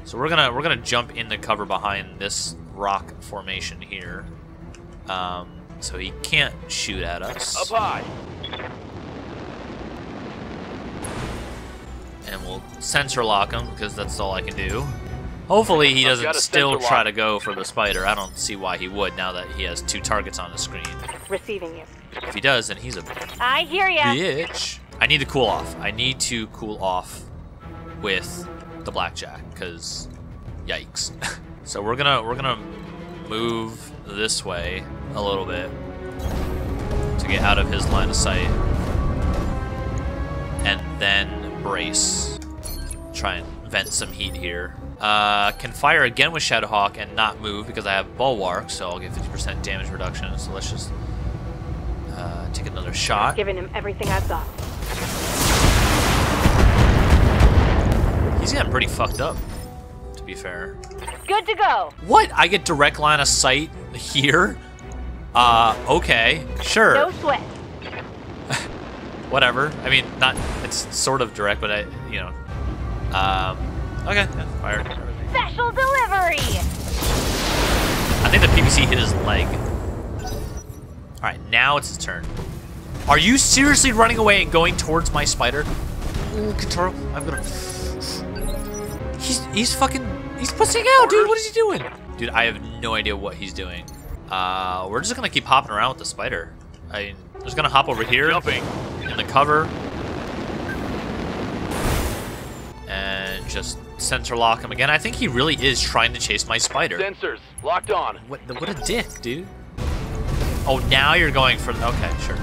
So we're gonna we're gonna jump in the cover behind this rock formation here, um, so he can't shoot at us. Up high. and we'll sensor lock him because that's all I can do. Hopefully he doesn't still try to go for the spider. I don't see why he would now that he has two targets on the screen. Receiving you. If he does, then he's a I hear ya. bitch. I need to cool off. I need to cool off with the blackjack because yikes. so we're gonna we're gonna move this way a little bit to get out of his line of sight, and then brace. Try and vent some heat here. Uh, can fire again with Shadowhawk and not move because I have Bulwark, so I'll get 50% damage reduction. So let's just uh, take another shot. Giving him everything I've got. He's getting pretty fucked up, be fair. Good to go. What? I get direct line of sight here? Uh, okay, sure, No sweat. whatever. I mean, not, it's sort of direct, but I, you know. Um, okay, yeah, fire. everything. Special delivery. I think the PPC hit his leg. Alright, now it's his turn. Are you seriously running away and going towards my spider? Ooh, Kintaro, I'm gonna... He's, he's fucking... He's pussing out, dude. What is he doing? Dude, I have no idea what he's doing. Uh, we're just gonna keep hopping around with the spider. I mean, just gonna hop over here Jumping. in the cover. And just sensor lock him again. I think he really is trying to chase my spider. Sensors locked on. What, what a dick, dude. Oh, now you're going for... Okay, sure.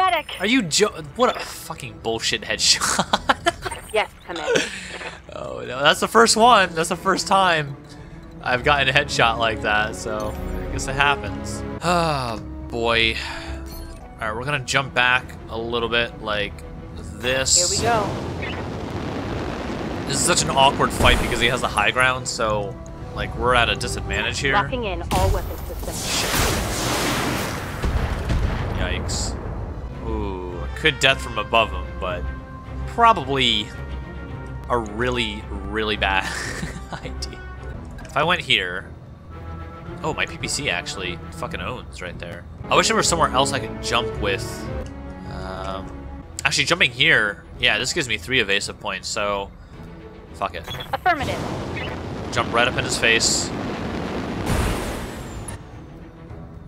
Medic. Are you jo- What a fucking bullshit headshot. Yes, Commander. oh, no. That's the first one. That's the first time I've gotten a headshot like that, so I guess it happens. Ah, boy. Alright, we're gonna jump back a little bit like this. Here we go. This is such an awkward fight because he has the high ground, so like we're at a disadvantage here. Locking in all weapon systems. Yikes. Ooh, could death from above him, but probably a really, really bad idea. If I went here, oh, my PPC actually fucking owns right there. I wish there was somewhere else I could jump with. Um, actually, jumping here, yeah, this gives me three evasive points, so fuck it. Affirmative. Jump right up in his face.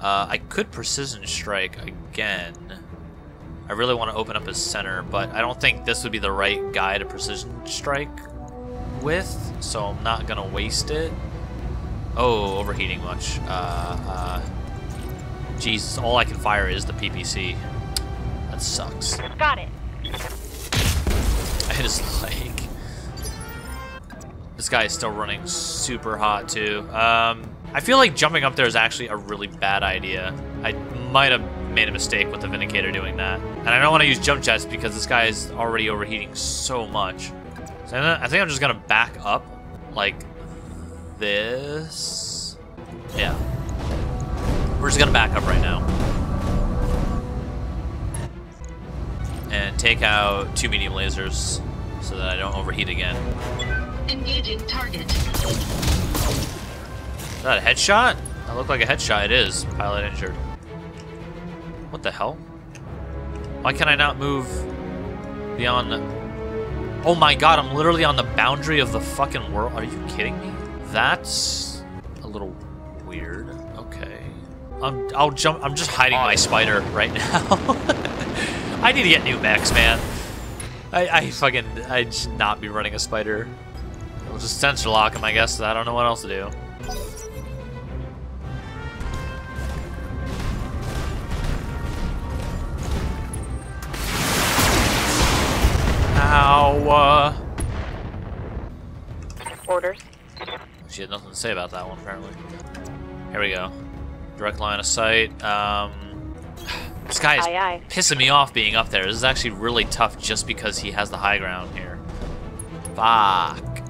Uh, I could precision strike again. I really want to open up his center, but I don't think this would be the right guy to precision strike with, so I'm not gonna waste it. Oh, overheating much. Uh, uh, Jesus, all I can fire is the PPC. That sucks. Got it. I just like this guy is still running super hot too. Um, I feel like jumping up there is actually a really bad idea. I might have made a mistake with the Vindicator doing that, and I don't want to use jump jets because this guy is already overheating so much. So I think I'm just gonna back up like this. Yeah, we're just gonna back up right now. and take out two medium lasers so that I don't overheat again. Engaging target. Is that a headshot? That looked like a headshot. It is. Pilot injured. What the hell? Why can I not move beyond. Oh my god, I'm literally on the boundary of the fucking world. Are you kidding me? That's a little weird. Okay. I'm, I'll jump. I'm just hiding my spider right now. I need to get new mechs, man. I, I fucking, I should not be running a spider. We'll just sensor lock him, I guess. I don't know what else to do. Ow. Uh... Orders. She had nothing to say about that one, apparently. Here we go. Direct line of sight. Um, this guy is Aye, aye. pissing me off being up there. This is actually really tough just because he has the high ground here. Fuck.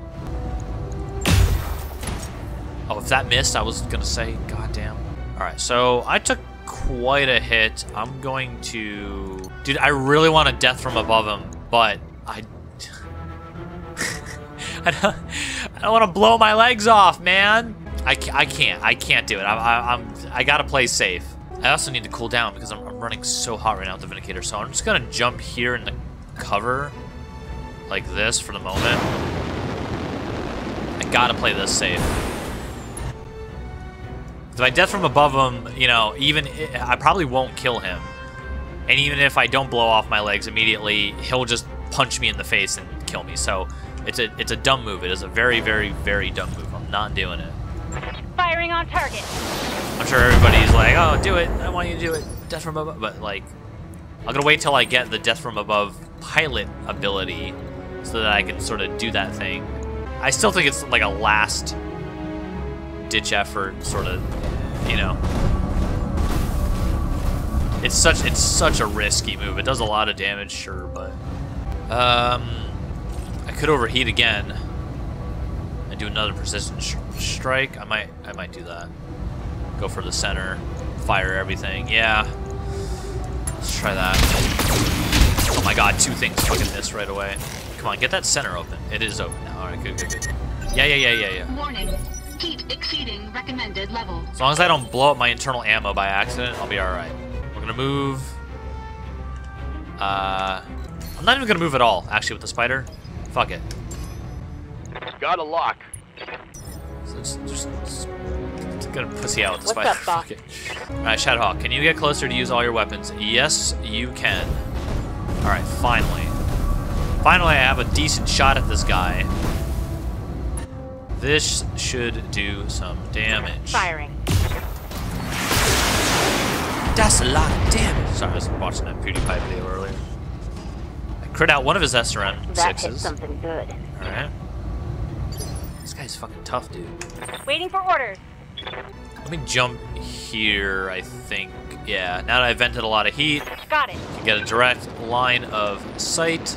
Oh, if that missed, I was gonna say, goddamn. Alright, so I took quite a hit. I'm going to... Dude, I really want a death from above him, but I... I don't, don't want to blow my legs off, man. I, I can't. I can't do it. I, I, I'm. I gotta play safe. I also need to cool down because I'm, I'm running so hot right now with the Vindicator. So I'm just gonna jump here in the cover, like this for the moment. I gotta play this safe. If I death from above him, you know, even I probably won't kill him. And even if I don't blow off my legs immediately, he'll just punch me in the face and kill me. So it's a it's a dumb move. It is a very very very dumb move. I'm not doing it. Firing on target. I'm sure everybody's like, oh, do it. I want you to do it. Death from above. But like, I'm gonna wait till I get the death from above pilot ability so that I can sort of do that thing. I still think it's like a last ditch effort, sort of, you know. It's such it's such a risky move. It does a lot of damage, sure, but um, I could overheat again and do another precision sh strike. I might I might do that. Go for the center, fire everything. Yeah, let's try that. Oh my god, two things fucking missed right away. Come on, get that center open. It is open now. All right, good, good, good. Yeah, yeah, yeah, yeah, yeah. Warning. Heat exceeding recommended level. As long as I don't blow up my internal ammo by accident, I'll be alright. We're gonna move... Uh... I'm not even gonna move at all, actually, with the spider. Fuck it. Got a lock. So just, just, just gonna pussy out with the What's spider. up, Doc? Fuck it. Alright, Shadowhawk, can you get closer to use all your weapons? Yes, you can. Alright, finally. Finally, I have a decent shot at this guy. This should do some damage. Firing. That's a lot of damage. Sorry, I was watching that PewDiePie video earlier. Crit out one of his SRM That hit sixes. something good. Alright. This guy's fucking tough, dude. Waiting for orders. Let me jump here, I think. Yeah, now that I vented a lot of heat, Got it. get a direct line of sight.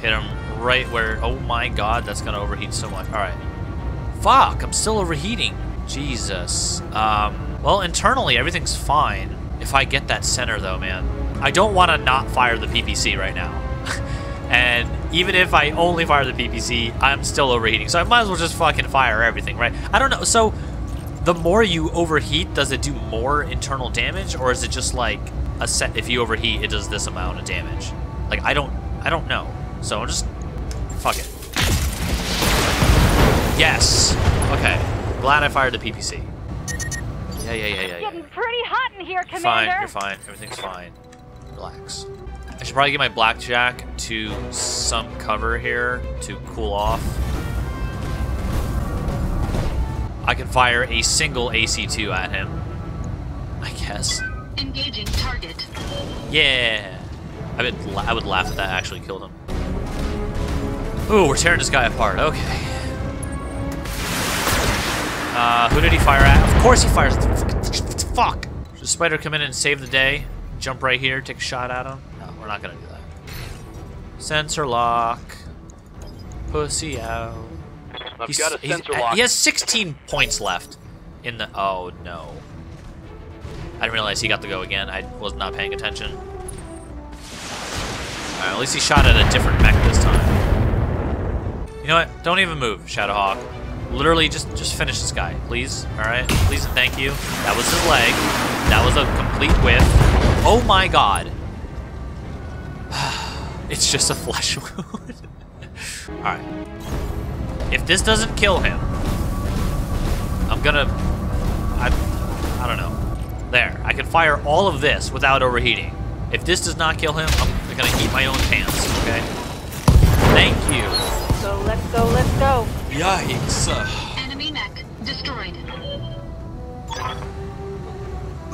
Hit him right where, oh my god, that's gonna overheat so much. Alright. Fuck, I'm still overheating. Jesus. Um, well, internally, everything's fine. If I get that center, though, man. I don't want to not fire the PPC right now. and even if I only fire the PPC, I'm still overheating. So I might as well just fucking fire everything, right? I don't know. So the more you overheat, does it do more internal damage? Or is it just like a set, if you overheat, it does this amount of damage? Like, I don't, I don't know. So I'm just, fuck it. Yes. Okay. Glad I fired the PPC. Yeah, yeah, yeah, yeah, yeah. Getting pretty hot in here, Commander. fine, you're fine. Everything's fine. Relax. I should probably get my blackjack to some cover here to cool off. I can fire a single AC2 at him. I guess. Engaging target. Yeah. I would, I would laugh if that actually killed him. Ooh, we're tearing this guy apart. Okay. Uh, who did he fire at? Of course he fires. Fuck. Should Spider come in and save the day? Jump right here, take a shot at him? No, we're not gonna do that. Sensor lock. Pussy out. I've He's- got a sensor lock. He has 16 points left in the. Oh no. I didn't realize he got to go again. I was not paying attention. Alright, at least he shot at a different mech this time. You know what? Don't even move, Shadowhawk. Literally, just just finish this guy, please. Alright? Please and thank you. That was his leg. That was a complete whiff. Oh my god. it's just a flesh wound. Alright. If this doesn't kill him, I'm gonna... I, I don't know. There. I can fire all of this without overheating. If this does not kill him, I'm gonna eat my own pants, okay? Thank you. So let's go, let's go. Yikes. Enemy mech destroyed.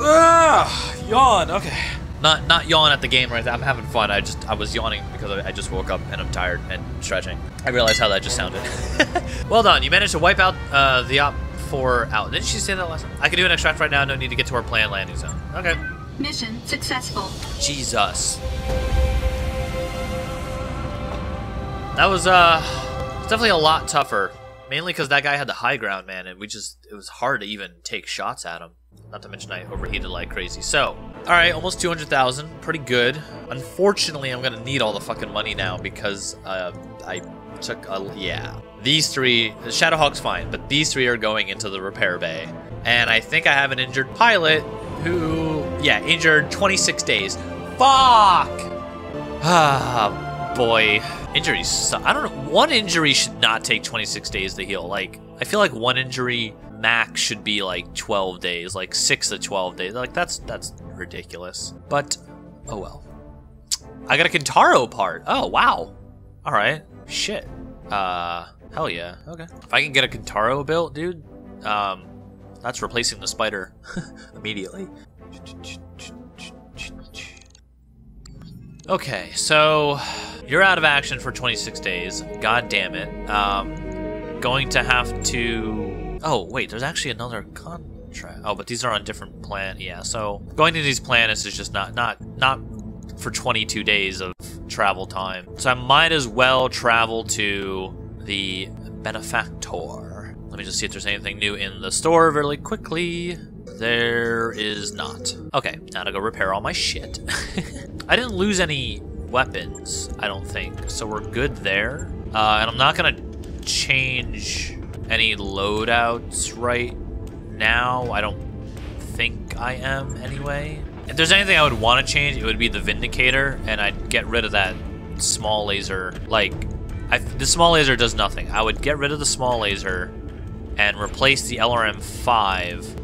Ah, yawn. Okay. Not not yawn at the game right there. I'm having fun. I just I was yawning because I I just woke up and I'm tired and stretching. I realized how that just sounded. well done. You managed to wipe out uh, the op four out. Didn't she say that last time? I can do an extract right now. No need to get to our planned landing zone. Okay. Mission successful. Jesus. That was uh it's definitely a lot tougher. Mainly because that guy had the high ground, man, and we just it was hard to even take shots at him. Not to mention I overheated like crazy. So, alright, almost 200,000. Pretty good. Unfortunately, I'm gonna need all the fucking money now because uh, I took a yeah. These three Shadowhawk's fine, but these three are going into the repair bay. And I think I have an injured pilot who yeah, injured 26 days. Fuck! Ah, boy. Injuries suck. I don't know. One injury should not take 26 days to heal. Like, I feel like one injury max should be like 12 days, like 6 to 12 days. Like, that's that's ridiculous. But, oh well. I got a Kintaro part. Oh, wow. All right. Shit. Uh, hell yeah. Okay. If I can get a Kintaro built, dude, um, that's replacing the spider immediately. Okay, so you're out of action for 26 days. God damn it. Um, going to have to. Oh wait, there's actually another contract. Oh, but these are on different plan. Yeah, so going to these planets is just not not not for 22 days of travel time. So I might as well travel to the benefactor. Let me just see if there's anything new in the store really quickly. There is not. Okay, now to go repair all my shit. I didn't lose any weapons, I don't think, so we're good there. Uh, and I'm not gonna change any loadouts right now. I don't think I am anyway. If there's anything I would want to change, it would be the Vindicator, and I'd get rid of that small laser. Like, I, the small laser does nothing. I would get rid of the small laser and replace the LRM 5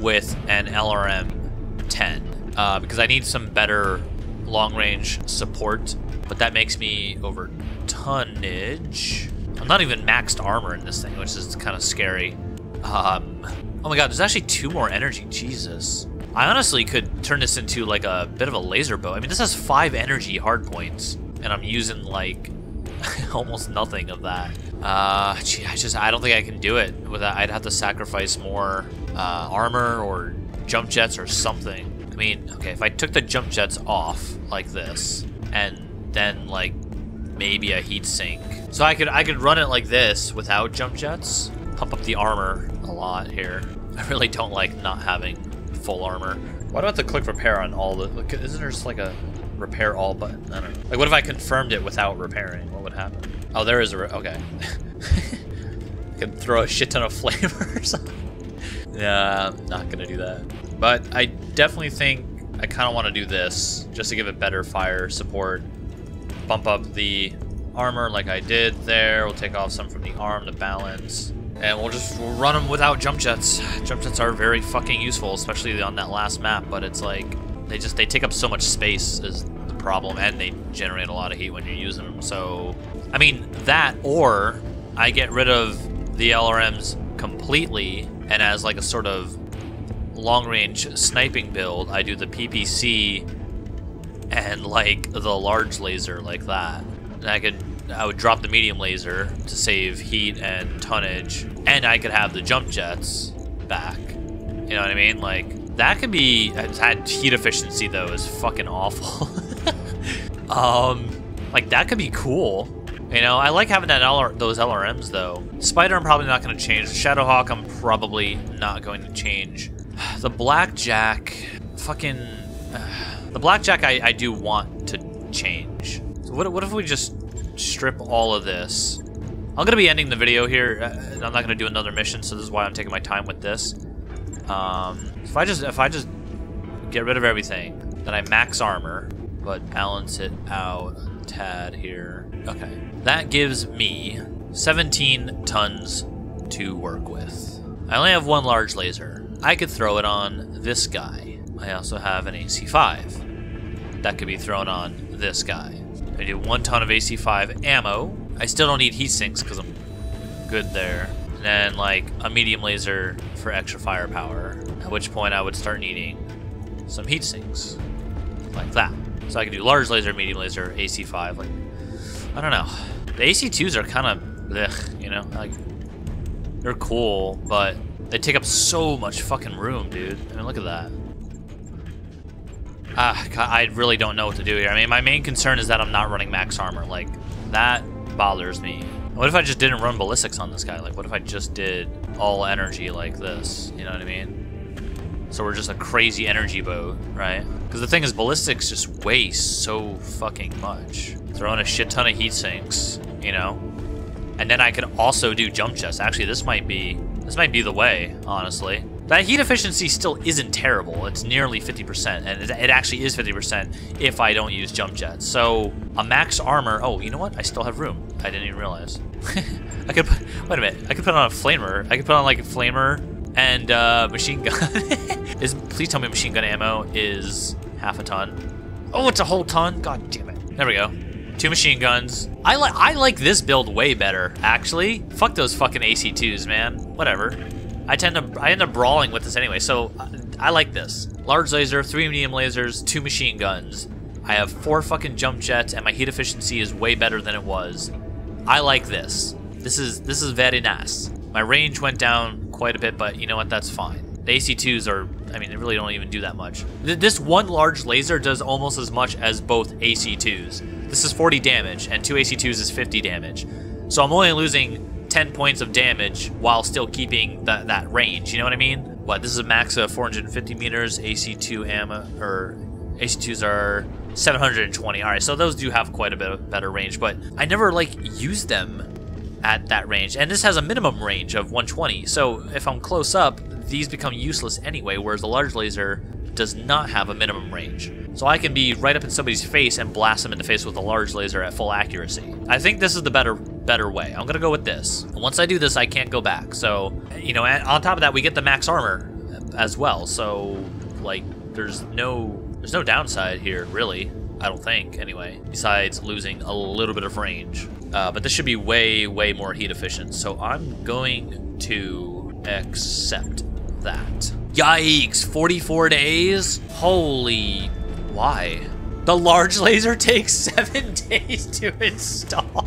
with an LRM 10 uh, because I need some better long range support. But that makes me over tonnage. I'm not even maxed armor in this thing, which is kind of scary. Um, oh my god, there's actually two more energy. Jesus. I honestly could turn this into like a bit of a laser bow. I mean, this has five energy hard points, and I'm using like almost nothing of that. Uh, gee, I just I don't think I can do it without. I'd have to sacrifice more uh, armor or jump jets or something. I mean, okay, if I took the jump jets off like this, and then like maybe a heat sink, so I could I could run it like this without jump jets, pump up the armor a lot here. I really don't like not having full armor. Why do I have to click repair on all the? Look, isn't there just like a repair all button? I don't know. Like, what if I confirmed it without repairing? What would happen? Oh, there is a. Okay. I can throw a shit ton of flavors. Yeah, I'm not gonna do that. But I definitely think I kind of want to do this just to give it better fire support. Bump up the armor like I did there. We'll take off some from the arm to balance. And we'll just we'll run them without jump jets. Jump jets are very fucking useful, especially on that last map, but it's like They just they take up so much space is the problem, and they generate a lot of heat when you're using them. So, I mean that, or I get rid of the LRMs completely, and as like a sort of long-range sniping build, I do the PPC and like the large laser like that. And I could I would drop the medium laser to save heat and tonnage, and I could have the jump jets back. You know what I mean? Like that could be that heat efficiency though is fucking awful. um, like that could be cool. You know, I like having that LR those LRMs though. Spider, I'm probably not going to change. Shadowhawk, I'm probably not going to change. The Blackjack, fucking, uh, the Blackjack, I, I do want to change. So what, what if we just strip all of this? I'm gonna be ending the video here. Uh, I'm not gonna do another mission, so this is why I'm taking my time with this. Um, if I just if I just get rid of everything, then I max armor, but balance it out a tad here. Okay, that gives me 17 tons to work with. I only have one large laser. I could throw it on this guy. I also have an AC5 that could be thrown on this guy. I do one ton of AC5 ammo. I still don't need heat sinks because I'm good there. And then like a medium laser for extra firepower, at which point I would start needing some heat sinks like that. So I can do large laser, medium laser, AC5. Like, I don't know. The AC2s are kind of, you know, like they're cool, but they take up so much fucking room, dude. I mean, look at that. Ah, I really don't know what to do here. I mean, my main concern is that I'm not running max armor. Like, that bothers me. What if I just didn't run ballistics on this guy? Like, what if I just did all energy like this? You know what I mean? So we're just a crazy energy boat, right? Because the thing is, ballistics just waste so fucking much. Throwing a shit ton of heat sinks, you know? And then I could also do jump jets. Actually, this might be this might be the way, honestly. That heat efficiency still isn't terrible. It's nearly 50%, and it actually is 50% if I don't use jump jets. So a max armor. Oh, you know what? I still have room. I didn't even realize. I could put, wait a minute. I could put on a flamer. I could put on like a flamer and uh, machine gun. is please tell me machine gun ammo is half a ton. Oh, it's a whole ton. God damn it. There we go. Two machine guns. I like I like this build way better, actually. Fuck those fucking AC2s, man. Whatever. I tend to I end up brawling with this anyway, so I, I like this. Large laser, three medium lasers, two machine guns. I have four fucking jump jets, and my heat efficiency is way better than it was. I like this. This is this is very nice. My range went down quite a bit, but you know what? That's fine. The AC2s are, I mean, they really don't even do that much. This one large laser does almost as much as both AC2s. This is 40 damage, and two AC2s is 50 damage. So I'm only losing 10 points of damage while still keeping that, that range, you know what I mean? What, this is a max of 450 meters, AC2 ammo, or AC2s are 720. All right, so those do have quite a bit of better range, but I never, like, use them at that range. And this has a minimum range of 120, so if I'm close up, these become useless anyway, whereas the large laser does not have a minimum range. So I can be right up in somebody's face and blast them in the face with a large laser at full accuracy. I think this is the better better way. I'm gonna go with this. Once I do this, I can't go back. So, you know, on top of that, we get the max armor as well. So, like, there's no there's no downside here, really. I don't think, anyway, besides losing a little bit of range. Uh, but this should be way, way more heat efficient. So I'm going to accept that. Yikes, 44 days? Holy, why? The large laser takes seven days to install.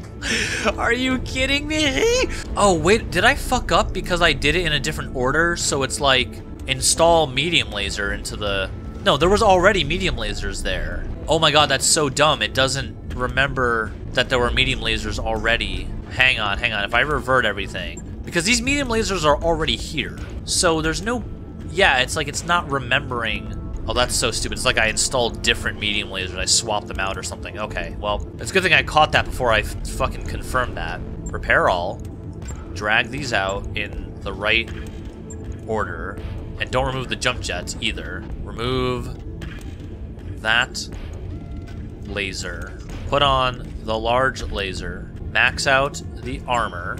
Are you kidding me? Oh, wait, did I fuck up because I did it in a different order? So it's like install medium laser into the... No, there was already medium lasers there. Oh my god, that's so dumb. It doesn't remember that there were medium lasers already. Hang on, hang on. If I revert everything, because these medium lasers are already here. So there's no... Yeah, it's like it's not remembering... Oh, that's so stupid. It's like I installed different medium lasers. I swapped them out or something. Okay, well, it's a good thing I caught that before I fucking confirmed that. Repair all. Drag these out in the right order. And don't remove the jump jets either. Remove that laser. Put on the large laser. Max out the armor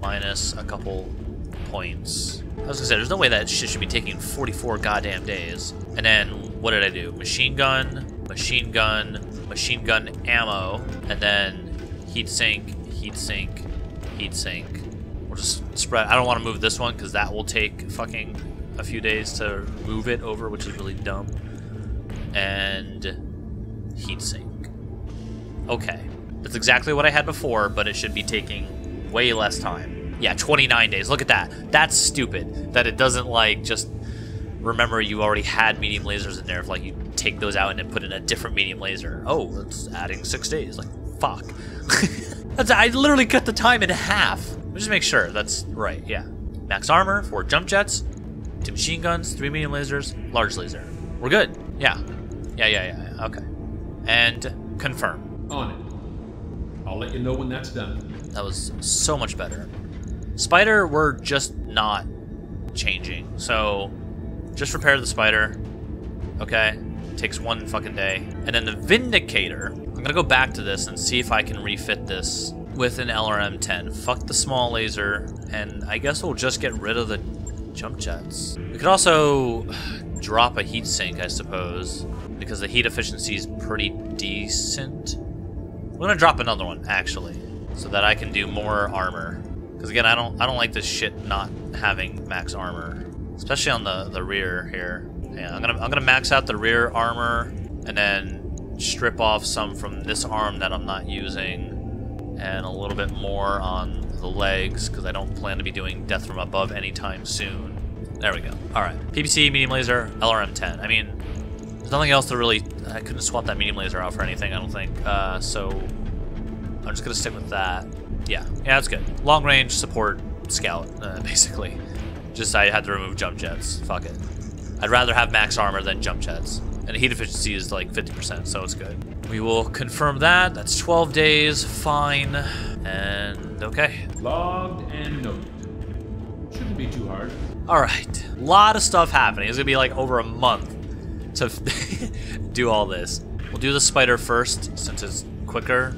minus a couple points. I was gonna say, there's no way that shit should be taking 44 goddamn days. And then what did I do? Machine gun, machine gun, machine gun ammo, and then heat sink, heat sink, heat sink. We'll just spread. I don't want to move this one because that will take fucking a few days to move it over, which is really dumb. And heat sink. Okay. That's exactly what I had before, but it should be taking way less time. Yeah, 29 days. Look at that. That's stupid. That it doesn't, like, just remember you already had medium lasers in there. If, like, you take those out and then put in a different medium laser. Oh, it's adding six days. Like, fuck. that's, I literally cut the time in half. Just make sure that's right. Yeah. Max armor, four jump jets, two machine guns, three medium lasers, large laser. We're good. Yeah. Yeah, yeah, yeah. yeah. Okay. And confirm. On it. I'll let you know when that's done. That was so much better. Spider, we're just not changing. So, just repair the spider. Okay? Takes one fucking day. And then the Vindicator. I'm gonna go back to this and see if I can refit this with an LRM-10. Fuck the small laser, and I guess we'll just get rid of the jump jets. We could also drop a heat sink, I suppose, because the heat efficiency is pretty decent. We're gonna drop another one, actually, so that I can do more armor. Because again, I don't I don't like this shit not having max armor, especially on the the rear here. Yeah, I'm gonna I'm gonna max out the rear armor and then strip off some from this arm that I'm not using, and a little bit more on the legs because I don't plan to be doing death from above anytime soon. There we go. All right, PPC medium laser LRM10. I mean, nothing else to really. I couldn't swap that medium laser out for anything. I don't think. Uh, so I'm just gonna stick with that. Yeah, yeah, that's good. Long range support scout, uh, basically. Just I had to remove jump jets. Fuck it. I'd rather have max armor than jump jets. And heat efficiency is like 50%, so it's good. We will confirm that. That's 12 days. Fine. And okay. Logged and noted. Shouldn't be too hard. All right. A lot of stuff happening. It's gonna be like over a month to do all this. We'll do the spider first since it's quicker,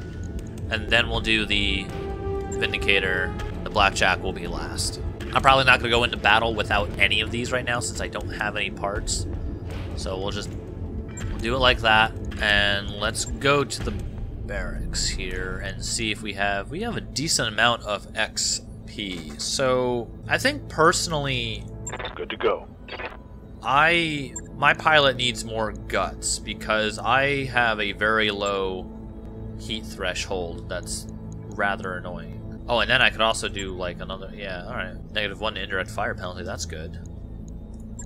and then we'll do the vindicator. The blackjack will be last. I'm probably not gonna go into battle without any of these right now since I don't have any parts. So we'll just we'll do it like that, and let's go to the barracks here and see if we have we have a decent amount of XP. So I think personally Good to go. I my pilot needs more guts because I have a very low heat threshold that's rather annoying. Oh, and then I could also do like another yeah, alright. Negative one indirect fire penalty, that's good.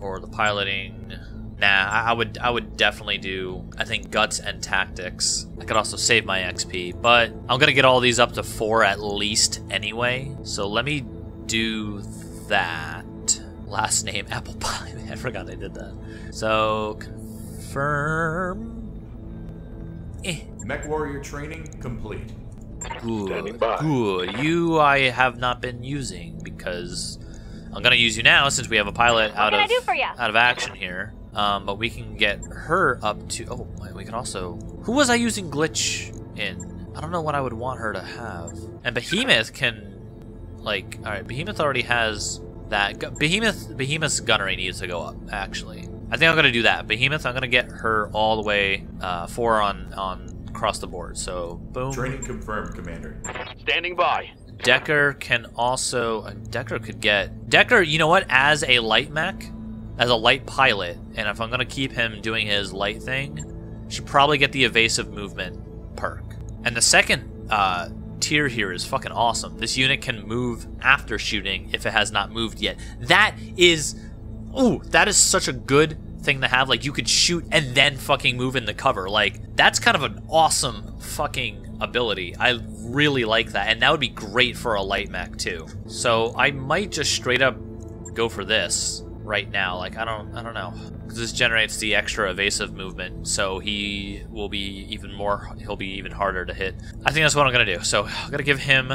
Or the piloting Nah, I, I would I would definitely do I think guts and tactics. I could also save my XP, but I'm gonna get all these up to four at least anyway. So let me do that. Last name apple pie. I forgot I did that. So confirm. Eh. Mech Warrior training complete. Standing Good. Good. You I have not been using because I'm gonna use you now since we have a pilot out of for out of action here. Um, but we can get her up to. Oh, wait, we can also. Who was I using glitch in? I don't know what I would want her to have. And Behemoth can, like, all right. Behemoth already has that. Gu- Behemoth Behemoth's gunnery needs to go up. Actually, I think I'm gonna do that. Behemoth, I'm gonna get her all the way uh, four on on across the board. So boom. Training confirmed, Commander. Standing by. Decker can also uh, Decker could get Decker. You know what? As a light mech, as a light pilot, and if I'm gonna keep him doing his light thing, should probably get the evasive movement perk. And the second uh, tier here is fucking awesome. This unit can move after shooting if it has not moved yet. That is, ooh, that is such a good thing to have. Like you could shoot and then fucking move in the cover. Like that's kind of an awesome fucking ability. I really like that, and that would be great for a light mech too. So I might just straight up go for this right now. Like I don't, I don't know, this generates the extra evasive movement, so he will be even more. He'll be even harder to hit. I think that's what I'm gonna do. So I'm gonna give him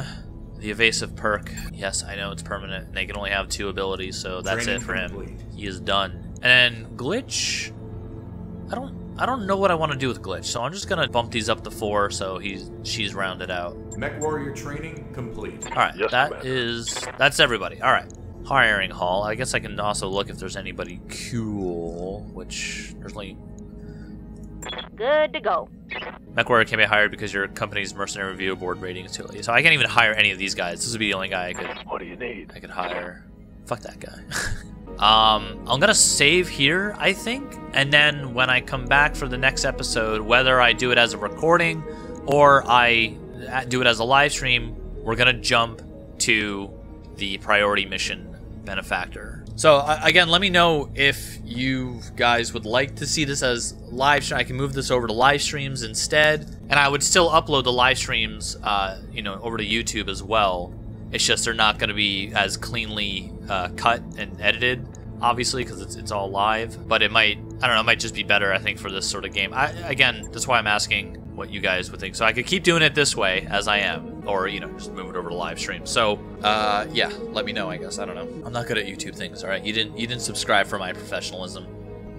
the evasive perk. Yes, I know it's permanent, and they can only have two abilities, so that's Training it for him. complete. He is done. And then glitch. I don't. I don't know what I want to do with glitch, so I'm just gonna bump these up to four, so he's she's rounded out. Mech Warrior training complete. All right, Yes, that Commander. is that's everybody. All right, hiring hall. I guess I can also look if there's anybody cool, which there's only Good to go. Mech Warrior can't be hired because your company's mercenary review board rating is too late. So I can't even hire any of these guys. This would be the only guy I could What do you need? I could hire. Fuck that guy. um, I'm gonna save here, I think, and then when I come back for the next episode, whether I do it as a recording or I do it as a live stream, we're gonna jump to the priority mission benefactor. So again, let me know if you guys would like to see this as live stream. I can move this over to live streams instead, and I would still upload the live streams, uh, you know, over to YouTube as well. It's just they're not going to be as cleanly uh, cut and edited, obviously, because it's, it's all live. But it might, I don't know, it might just be better, I think, for this sort of game. I, again, that's why I'm asking what you guys would think. So I could keep doing it this way as I am, or, you know, just move it over to live stream. So, uh, yeah, let me know, I guess. I don't know. I'm not good at YouTube things, all right? You didn't, you didn't subscribe for my professionalism.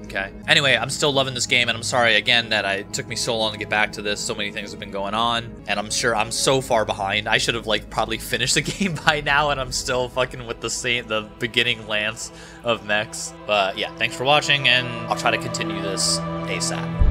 Okay. Anyway, I'm still loving this game, and I'm sorry again that I it took me so long to get back to this. So many things have been going on, and I'm sure I'm so far behind. I should have like probably finished the game by now, and I'm still fucking with the same the beginning lance of mechs. But yeah, thanks for watching, and I'll try to continue this ASAP.